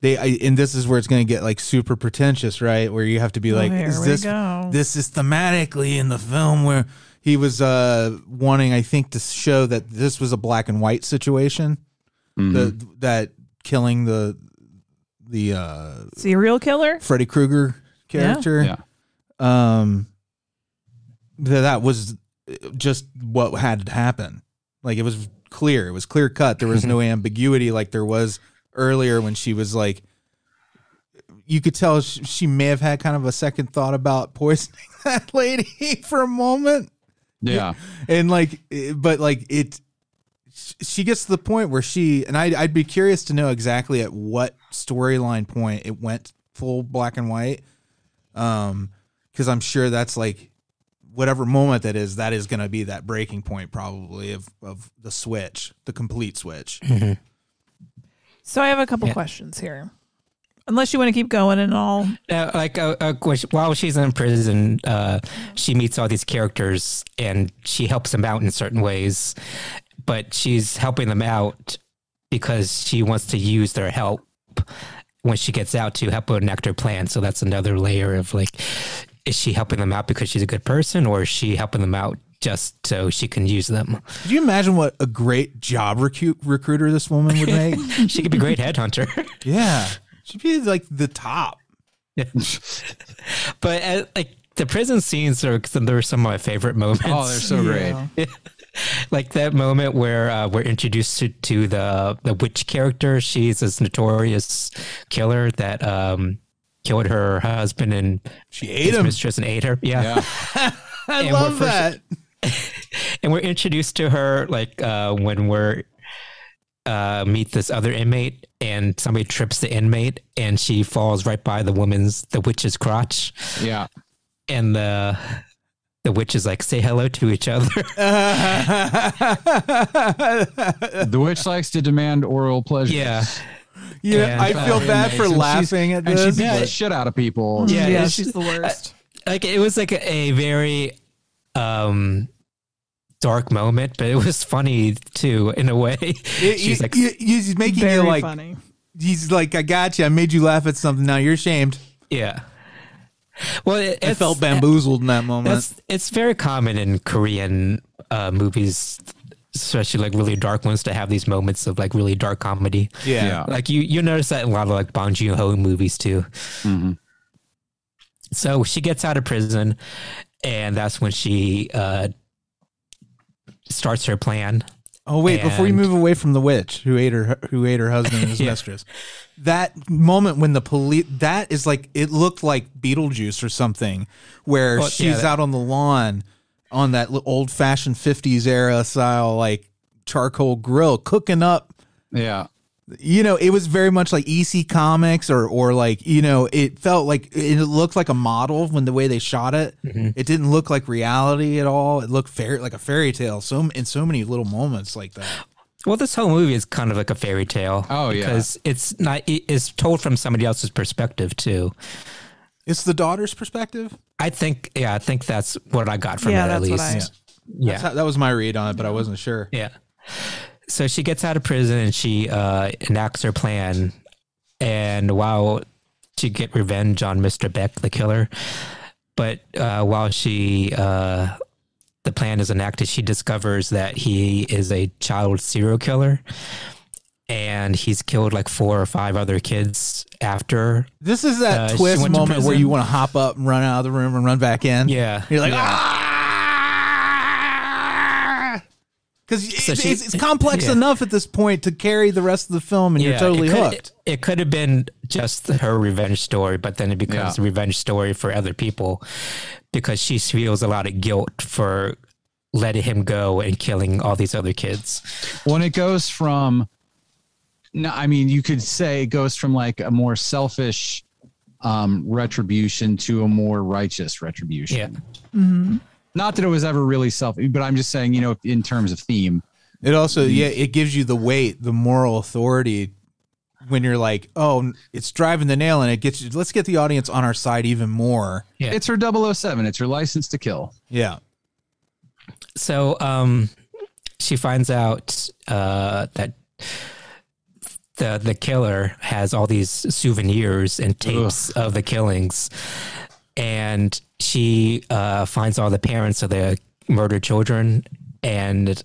they I, and this is where it's going to get like super pretentious, right? Where you have to be Oh, like, here is we this go. this is thematically in the film where he was uh wanting, I think, to show that this was a black and white situation, the that killing the the uh Serial killer? Freddy Krueger character. Yeah. Um, that that was just what had to happen. Like it was clear. It was clear cut. There was no ambiguity like there was earlier when she was like. You could tell sh- she may have had kind of a second thought about poisoning that lady for a moment yeah and like eh, but like it she gets to the point where she and I'd, I'd be curious to know exactly at what storyline point it went full black and white um because i'm sure that's like whatever moment that is that is going to be that breaking point probably of of the switch the complete switch So I have a couple Yeah. questions here. Unless you want to keep going and all. Uh, like uh, uh, which- while she's in prison, uh, she meets all these characters and she helps them out in certain ways, but she's helping them out because she wants to use their help when she gets out to help her enact her plan. So that's another layer of like, is she helping them out because she's a good person, or is she helping them out just so she can use them? could you imagine what a great job recruit recruiter this woman would make She could be a great headhunter. yeah she'd be like the top Yeah. but uh, like the prison scenes are they're some of my favorite moments. oh they're so great like that moment where uh, we're introduced to, to the the witch character. She's this notorious killer that um, killed her husband and she ate his him mistress and ate her. Yeah. yeah i And love we're that and we're introduced to her like uh, when we're uh, meet this other inmate and somebody trips the inmate and she falls right by the woman's the witch's crotch yeah and the the witches like say hello to each other. The witch likes to demand oral pleasure yeah. Yeah And, i uh, feel bad for And laughing at and this she beats but- the shit out of people. Yeah, Yeah, she's the worst. like it was like a, a very um dark moment but it was funny too in a way. It- she's it- like it- he's making you like funny. he's like I got you I made you laugh at something now you're ashamed yeah well it, I felt bamboozled in that moment it's very common in Korean uh, movies, especially like really dark ones, to have these moments of like really dark comedy. yeah. Yeah. Like you, you notice that in a lot of like Bong Joon Ho movies too. Mhm. So she gets out of prison, and that's when she uh, starts her plan. Oh wait, before you move away from the witch who ate her who ate her husband and his Yeah. mistress, that moment when the police that is like it looked like Beetlejuice or something, where Well, yeah, she's that- out on the lawn on that old fashioned fifties era style like charcoal grill cooking up. Yeah. You know, it was very much like EC Comics or or like you know, it felt like it looked like a model when the way they shot it. Mm-hmm. It didn't look like reality at all. It looked fair like a fairy tale. So in so many little moments like that. Well, this whole movie is kind of like a fairy tale. Oh, yeah. because it's not it's told from somebody else's perspective too. It's the daughter's perspective. I think, yeah, I think that's what I got from Yeah, it at that's what least. I- yeah, That's how, that was my read on it, but I wasn't sure. yeah. So she gets out of prison and she uh, enacts her plan, and while to get revenge on Mister Baek, the killer, but uh, while she uh, the plan is enacted, she discovers that he is a child serial killer. And he's killed like four or five other kids after. This is that Uh, twist moment where you want to hop up and run out of the room and run back in. Yeah. You're like, Yeah. ah! Because So she- it's, it's complex yeah. enough at this point to carry the rest of the film, and you're totally it could, hooked. It, it could have been just her revenge story, but then it becomes Yeah. a revenge story for other people because she feels a lot of guilt for letting him go and killing all these other kids. when it goes from no i mean you could say it goes from like a more selfish um retribution to a more righteous retribution Yeah. Mm-hmm. Not that it was ever really self but i'm just saying you know in terms of theme It also, yeah, it gives you the weight, the moral authority when you're like, oh, it's driving the nail, and it gets you. Let's get the audience on our side even more. Yeah. it's her 007 it's her license to kill Yeah. So um, she finds out uh, that the the killer has all these souvenirs and tapes of the killings, and she uh, finds all the parents of the murdered children, and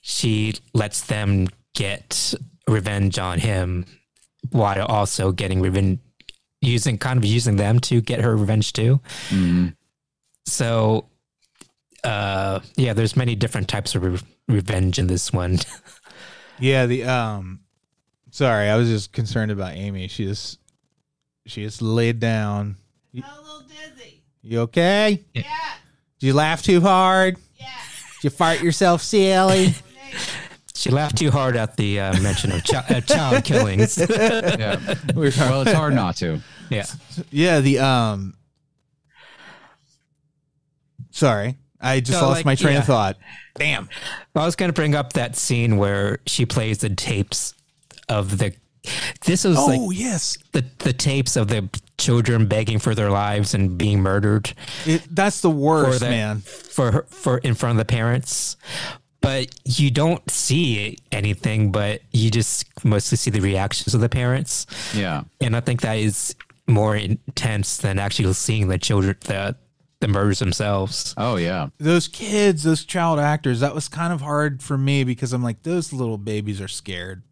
she lets them get revenge on him, while also getting revenge using kind of using them to get her revenge too. So uh yeah there's many different types of re- revenge in this one Yeah, the um sorry, I was just concerned about Amy. She just she just laid down. You, a little dizzy. You okay? Yeah. Did you laugh too hard? Yeah. Did you fart yourself silly? she laughed too hard at the uh, mention of chi- uh, child killings yeah well it's hard not to yeah yeah, the um Sorry. I just So, lost like, my train yeah. of thought. Damn. i was going to bring up that scene where she plays the tapes of the this was Oh, like yes. the the tapes of the children begging for their lives and being murdered It, that's the worst, the- man. for for in front of the parents but you don't see anything but you just mostly see the reactions of the parents yeah and I think that is more intense than actually seeing the children, the the murders themselves. oh yeah Those kids, those child actors, that was kind of hard for me because I'm like, those little babies are scared.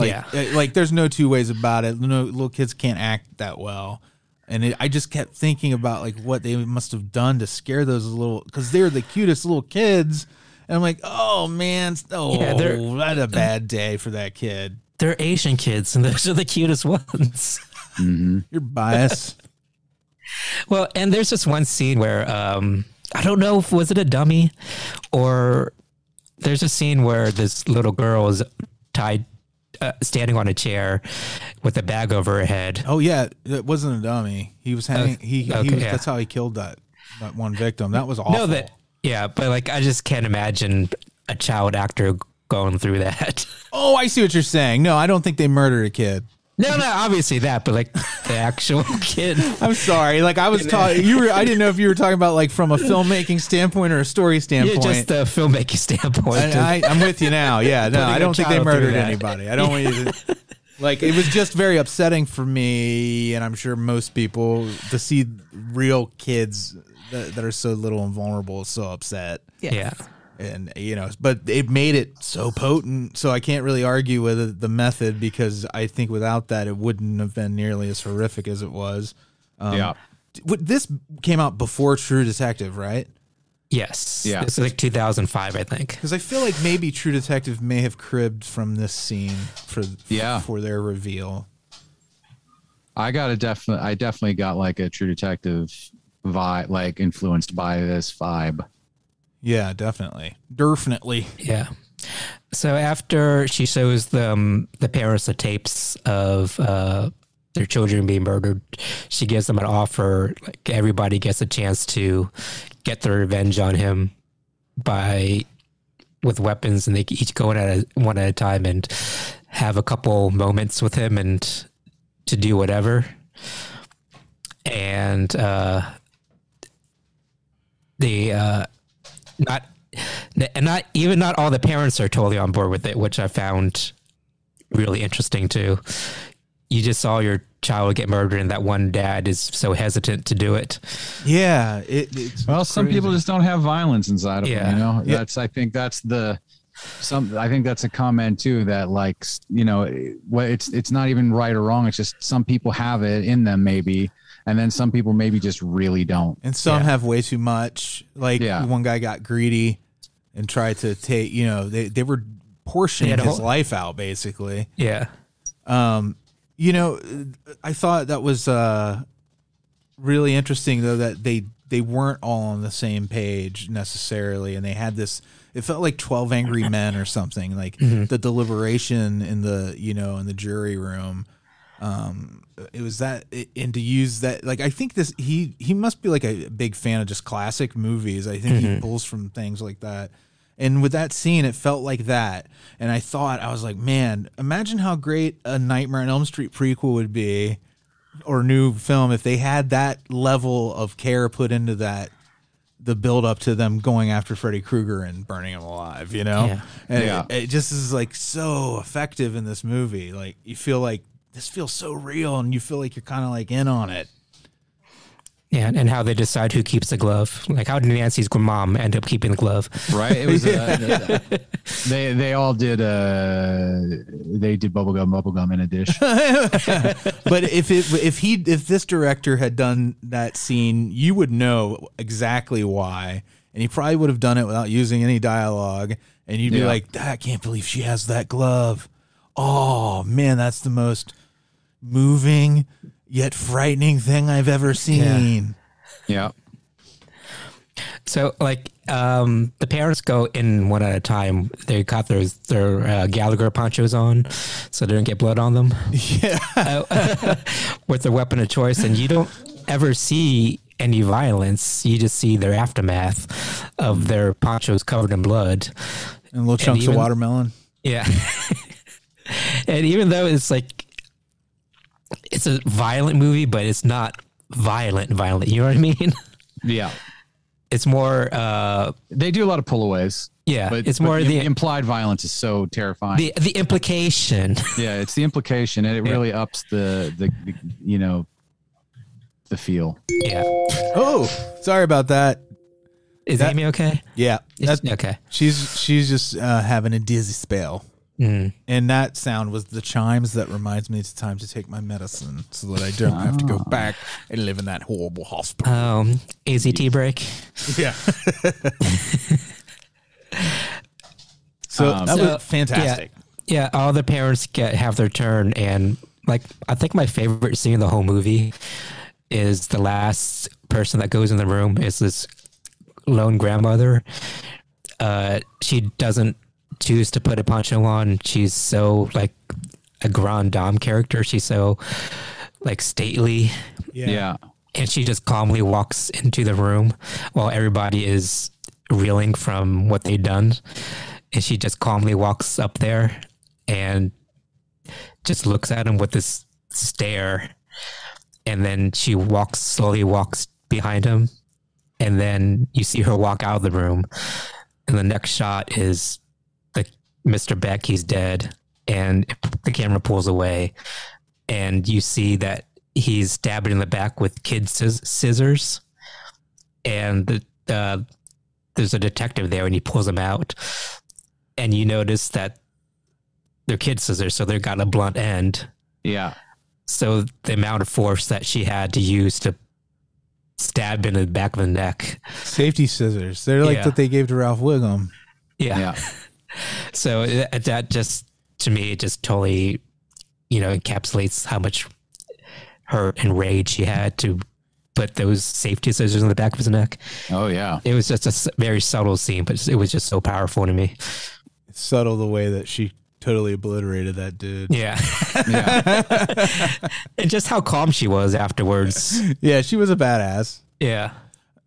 Like, Yeah. uh, like there's no two ways about it. No, little kids can't act that well. And it, I just kept thinking about like what they must have done to scare those little, because they're the cutest little kids. And I'm like, oh man, oh, Yeah, they're- what a bad day for that kid. They're Asian kids, and those are the cutest ones. You're biased. well, and there's this one scene where um, I don't know if was it a dummy or there's a scene where this little girl is tied, uh, standing on a chair with a bag over her head. Oh yeah, it wasn't a dummy. He was hanging. he, he okay, was, yeah. That's how he killed that that one victim. That was awful. No, that yeah, but like I just can't imagine a child actor going through that. Oh, I see what you're saying. No, I don't think they murdered a kid. No, no, obviously that, but like the actual kid. I'm sorry. Like I was talking, you were. I didn't know if you were talking about like from a filmmaking standpoint or a story standpoint. Yeah, standpoint. just the filmmaking standpoint. And I, I'm with you now. Yeah, no, Putting I a don't think they murdered anybody. I don't want you to. Like it was just very upsetting for me, and I'm sure most people to see real kids that, that are so little and vulnerable so upset. Yes. Yeah. And you know but it made it so potent so i can't really argue with the method because i think without that it wouldn't have been nearly as horrific as it was um, Yeah. this came out before true detective right Yes. Yeah. This is like 2005, I think. Because I feel like maybe True Detective may have cribbed from this scene for Yeah. for their reveal. I got a definite. I definitely got like a True Detective vibe, like influenced by this vibe. Yeah, definitely, definitely. Yeah. So after she shows them the parents the tapes of uh, their children being murdered, she gives them an offer. Like everybody gets a chance to get their revenge on him by with weapons, and they each go in at a, one at a time and have a couple moments with him and to do whatever. And uh, they uh, not and not even not all the parents are totally on board with it, which I found really interesting too. You just saw your child get murdered, and that one dad is so hesitant to do it. Yeah, it, it's Well, some people just don't have violence inside of Yeah. them. You know, Yeah. that's. I think that's the. Some. I think that's a comment too. That like you know, what it's it's not even right or wrong. It's just some people have it in them maybe, and then some people maybe just really don't. and some Yeah. have way too much. Like Yeah. one guy got greedy and tried to take. You know, they they were portioning They his whole- life out basically. Yeah, Um, you know, I thought that was uh, really interesting though that they they weren't all on the same page necessarily, and they had this. It felt like Twelve Angry Men or something, like the deliberation in the you know in the jury room. Um, it was that, and to use that, like I think this he he must be like a big fan of just classic movies. I think he pulls from things like that. And with that scene, it felt like that. And I thought, I was like, man, imagine how great a Nightmare on Elm Street prequel would be or new film if they had that level of care put into that the build up to them going after Freddy Krueger and burning him alive, you know? Yeah. And Yeah. It, it just is like so effective in this movie. Like you feel like this feels so real and you feel like you're kind of like in on it. yeah, and how they decide who keeps the glove. Like, how did Nancy's mom end up keeping the glove? Right? It was. Uh, they they all did. Uh, they did bubblegum bubblegum in a dish. but if it if he if this director had done that scene, you would know exactly why, and he probably would have done it without using any dialogue, and you'd be Yeah. like, "I can't believe she has that glove." Oh man, that's the most moving yet frightening thing I've ever seen. yeah. So, like, um, the parents go in one at a time. They got their their uh, Gallagher ponchos on, so they don't get blood on them. Yeah, with their weapon of choice, and you don't ever see any violence. You just see their aftermath of their ponchos covered in blood. and little chunks even- of watermelon. Yeah. and even though it's like it's a violent movie, but it's not violent violent. You know what I mean? Yeah. It's more uh They do a lot of pullaways. yeah, But it's but more the implied violence is so terrifying. the the implication. yeah, it's the implication, and it Yeah. really ups the, the the you know the feel. yeah. Oh, sorry about that. Is That- Amy okay? Yeah, It's- that's okay. She's she's just uh, having a dizzy spell. Mm. And that sound was the chimes that reminds me it's time to take my medicine so that I don't have to go back and live in that horrible hospital. Um AZT break. yeah. so Um, that so- was fantastic. Yeah, all the parents get have their turn, and like I think my favorite scene in the whole movie is the last person that goes in the room is this lone grandmother. Uh, she doesn't choose to put a poncho on. She's so like a grand dame character. She's so like stately, Yeah. and she just calmly walks into the room while everybody is reeling from what they've done. And she just calmly walks up there and just looks at him with this stare. And then she walks, slowly walks behind him. And then you see her walk out of the room. And the next shot is the Mr. Baek, he's dead. And the camera pulls away. And you see that he's stabbed in the back with kid scissors. And the, uh, there's a detective there and he pulls him out. And you notice that they're kid scissors, so they've got a blunt end. Yeah. So the amount of force that she had to use to stabbed in the back of the neck. Safety scissors. They're like Yeah. what they gave to Ralph Wiggum. Yeah. Yeah. so that, that just to me it just totally, you know, encapsulates how much hurt and rage she had to put those safety scissors in the back of his neck. Oh yeah. It was just a very subtle scene, but it was just so powerful to me. It's subtle the way that she totally obliterated that dude. Yeah, Yeah. and just how calm she was afterwards. Yeah, she was a badass. Yeah.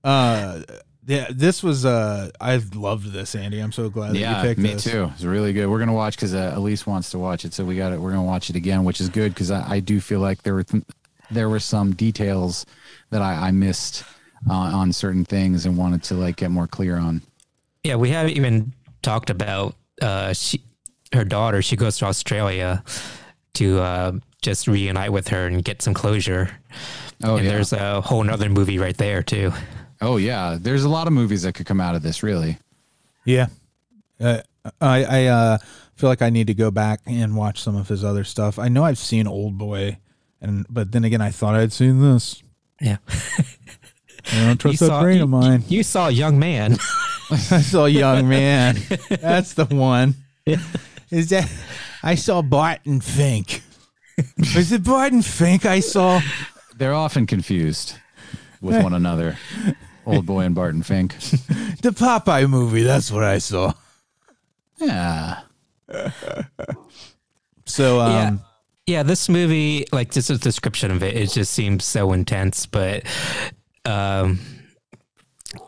Uh yeah, this was uh I loved this, Andy. I'm so glad that you picked me this. too. It's really good. We're gonna watch because uh, Alise wants to watch it, so we got it. We're gonna watch it again, which is good because I, I do feel like there were th- there were some details that I, I missed uh, on certain things and wanted to like get more clear on. Yeah, we haven't even talked about uh she her daughter, she goes to Australia to uh just reunite with her and get some closure. Oh, and yeah. there's a whole nother movie right there too. Oh yeah, there's a lot of movies that could come out of this. Really. Yeah. Uh, I I uh feel like I need to go back and watch some of his other stuff. I know I've seen Old Boy and but then again I thought I'd seen this. Yeah. I don't trust You that saw- brain you- of mine. You saw a young man. I saw Young Man. That's the one. Is that I saw Barton Fink. Was it Barton Fink I saw? They're often confused with one another. Old boy and Barton Fink. The Popeye movie, that's what I saw. Yeah. So um yeah. Yeah, this movie, like just a description of it, it just seems so intense, but um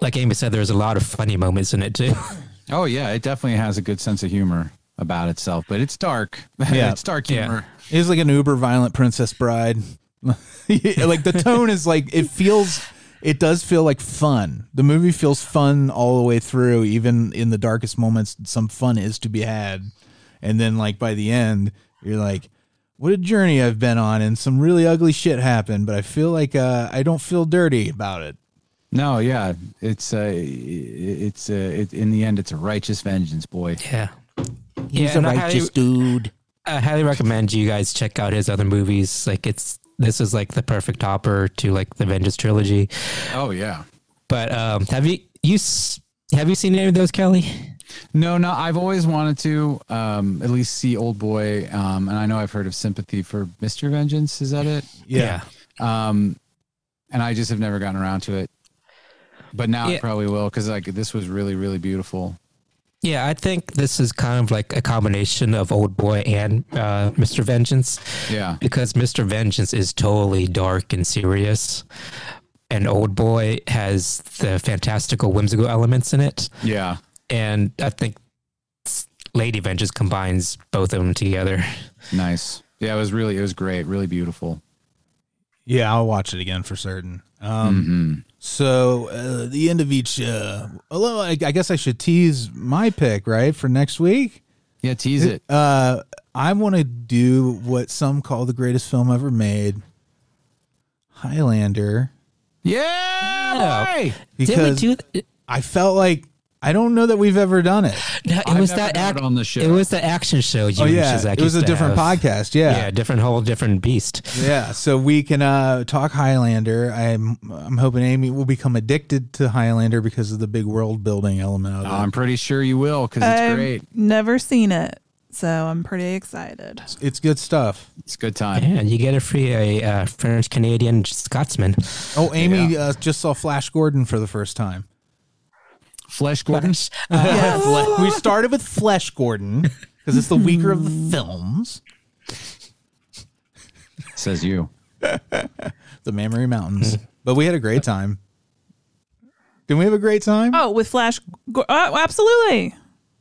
like Amy said, there's a lot of funny moments in it too. Oh yeah, it definitely has a good sense of humor about itself, but it's dark. Yeah. it's dark humor. It's like an uber violent Princess Bride. like the tone is like it feels it does feel like fun. The movie feels fun all the way through, even in the darkest moments, some fun is to be had. And then like by the end, you're like, what a journey I've been on and some really ugly shit happened, but I feel like uh, I don't feel dirty about it. No, yeah, it's uh, it's uh, it, in the end, it's a righteous vengeance, boy. Yeah, He's Yeah, a righteous highly- dude. I highly recommend you guys check out his other movies. Like it's this is like the perfect topper to like the Vengeance trilogy. Oh yeah. But um have you you have you seen any of those, Kelley? No, no, I've always wanted to um, at least see Old Boy, um, and I know I've heard of Sympathy for Mister Vengeance. Is that it? Yeah. Um, and I just have never gotten around to it. But now I probably will because like this was really, really beautiful. Yeah, I think this is kind of like a combination of Old Boy and uh, Mr. Vengeance. Yeah. Because Mr. Vengeance is totally dark and serious, and Old Boy has the fantastical, whimsical elements in it. Yeah. And I think Lady Vengeance combines both of them together. Nice. Yeah, it was really, it was great, really beautiful. Yeah, I'll watch it again for certain. Um, So uh, the end of each. Uh, although I, I guess I should tease my pick right for next week. Yeah, tease it. Uh, I want to do what some call the greatest film ever made, Highlander, Yeah. boy! because I felt like I don't know that we've ever done it. No, it was that act on the show. It was the action show. You Oh, yeah. Shazak It was a different have. podcast, yeah. yeah, different whole different beast. Yeah, so we can uh, talk Highlander. I'm I'm hoping Amy will become addicted to Highlander because of the big world building element of it. I'm pretty sure you will because it's I've great. never seen it, so I'm pretty excited. It's good stuff. It's a good time. Yeah, and you get a free a uh, French Canadian Scotsman. Oh, Amy uh, just saw Flash Gordon for the first time. Flesh Gordon. Fle- we started with Flesh Gordon because it's the weaker of the films. Says you. The Mammary Mountains. but we had a great time. Didn't we have a great time? Oh, with Flash, Go- oh, absolutely.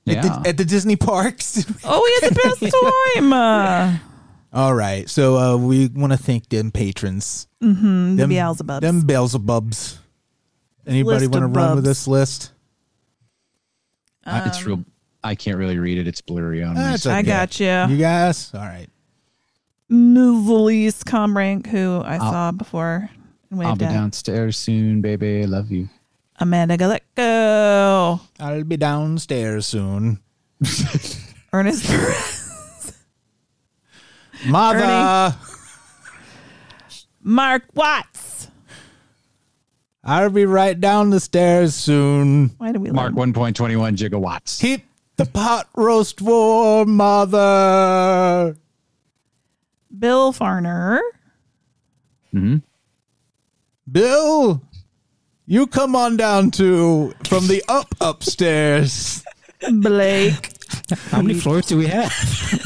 At, the, at the Disney parks? Oh, we had the best time. Uh, All right. So uh, we want to thank them patrons. Mm-hmm. the Them- Beelzebubs. Them Beelzebubs. Anybody List want to of run with bubs. this list? Um, it's real. I can't really read it. It's blurry on me. That's I got you. You guys? All right. Ms. Alise Kombrinck, who I I'll- saw before. and I'll waved be at. downstairs soon, baby. Love you. Amanda Geletko. I'll be downstairs soon. Ernest Perez. Mother. Mark Watts. I'll be right down the stairs soon. Why do we Mark 1.21 gigawatts. Keep the pot roast warm, mother. Bill Farner. Mm-hmm. Bill, you come on down to from the up upstairs. Blake. How many floors do we have?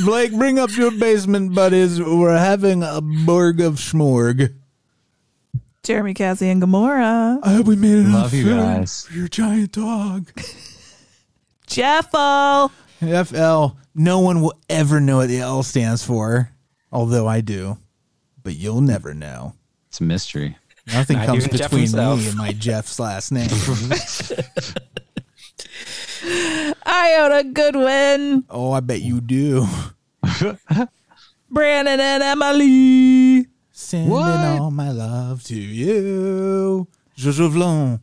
Blake, bring up your basement buddies. We're having a burg of schmorg. Jeremy Cassie and Gamora. I hope we made enough Love you guys. for your giant dog. Jeffel. FL. No one will ever know what the L stands for, although I do. But you'll never know. It's a mystery. Nothing Not comes between me and my Jeff's last name. Iona Goodwin. oh, I bet you do. Brandon and Emily. Sending What? all my love to you. Jojo Vlon.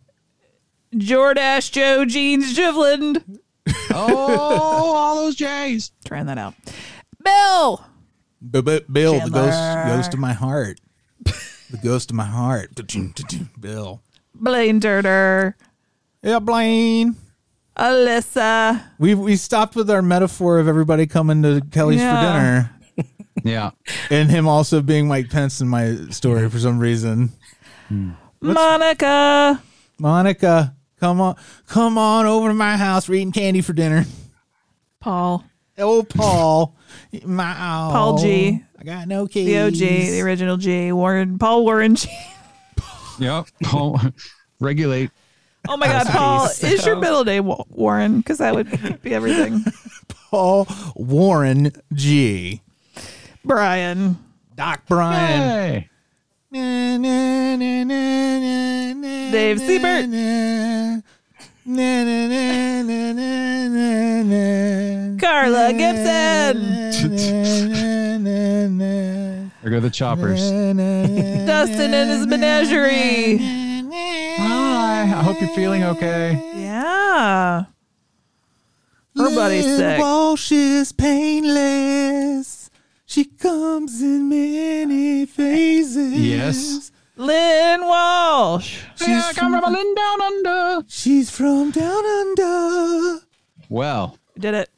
Jordash Joe Jeans Juvland. Oh, all those J's. Trying that out. Bill. B- B- Bill, the ghost, ghost of my heart. The ghost of my heart. Bill. Blayne Durder. Yeah, Blayne. Alyssa. We we stopped with our metaphor of everybody coming to Kelley's Yeah. for dinner, Yeah. and him also being Mike Pence in my story for some reason. Hmm. Monica. Monica, come on, come on over to my house. We're eating candy for dinner. Paul. Oh, Paul, my oh, Paul G. I got no keys. The OG, the original G. Warren. Paul Warren G. Yep. Paul regulate. Oh my God, Paul. Is your middle name Warren? Because that would be everything. Paul Warren G. Brian. Doc Brian. Hey. Na, na, na, na, na, na, Dave na, Siebert. na, na, na, na, na, na, na, na. Carla Gibson. There go the choppers. Dustin and his menagerie. Hi. I hope you're feeling okay. Yeah. Her buddy's sick. Walsh is painless. She comes in many phases. Yes. Lynn Walsh. She's from, Lynn down under. she's from down under. Well, Did it.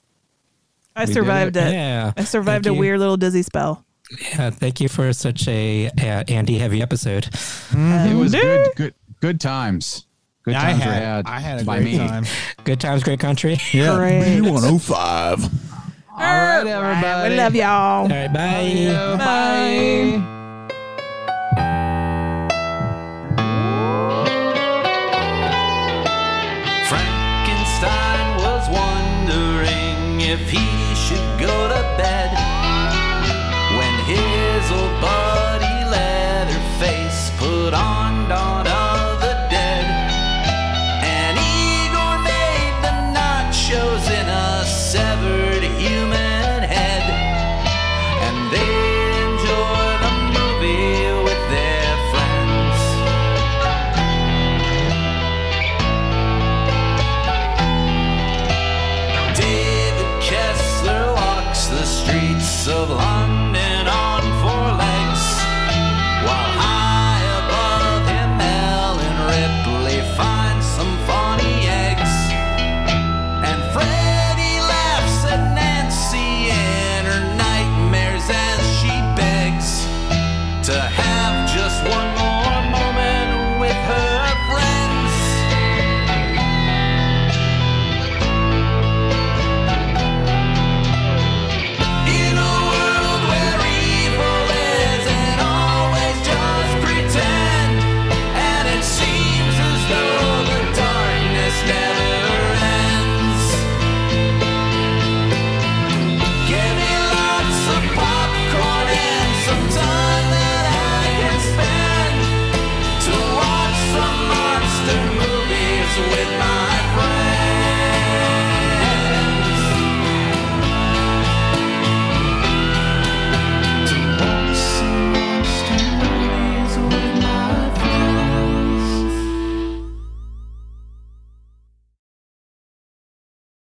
I survived it. it. Yeah. I survived a you. weird little dizzy spell. Yeah, thank you for such a uh, Andy heavy episode. it was good, good, good times. Good I times were had, had. I had a by great me. time. Good times, great country. Yeah, Great. B105. All right, everybody. We love y'all. All right, bye. Bye. Frankenstein was wondering if he should go to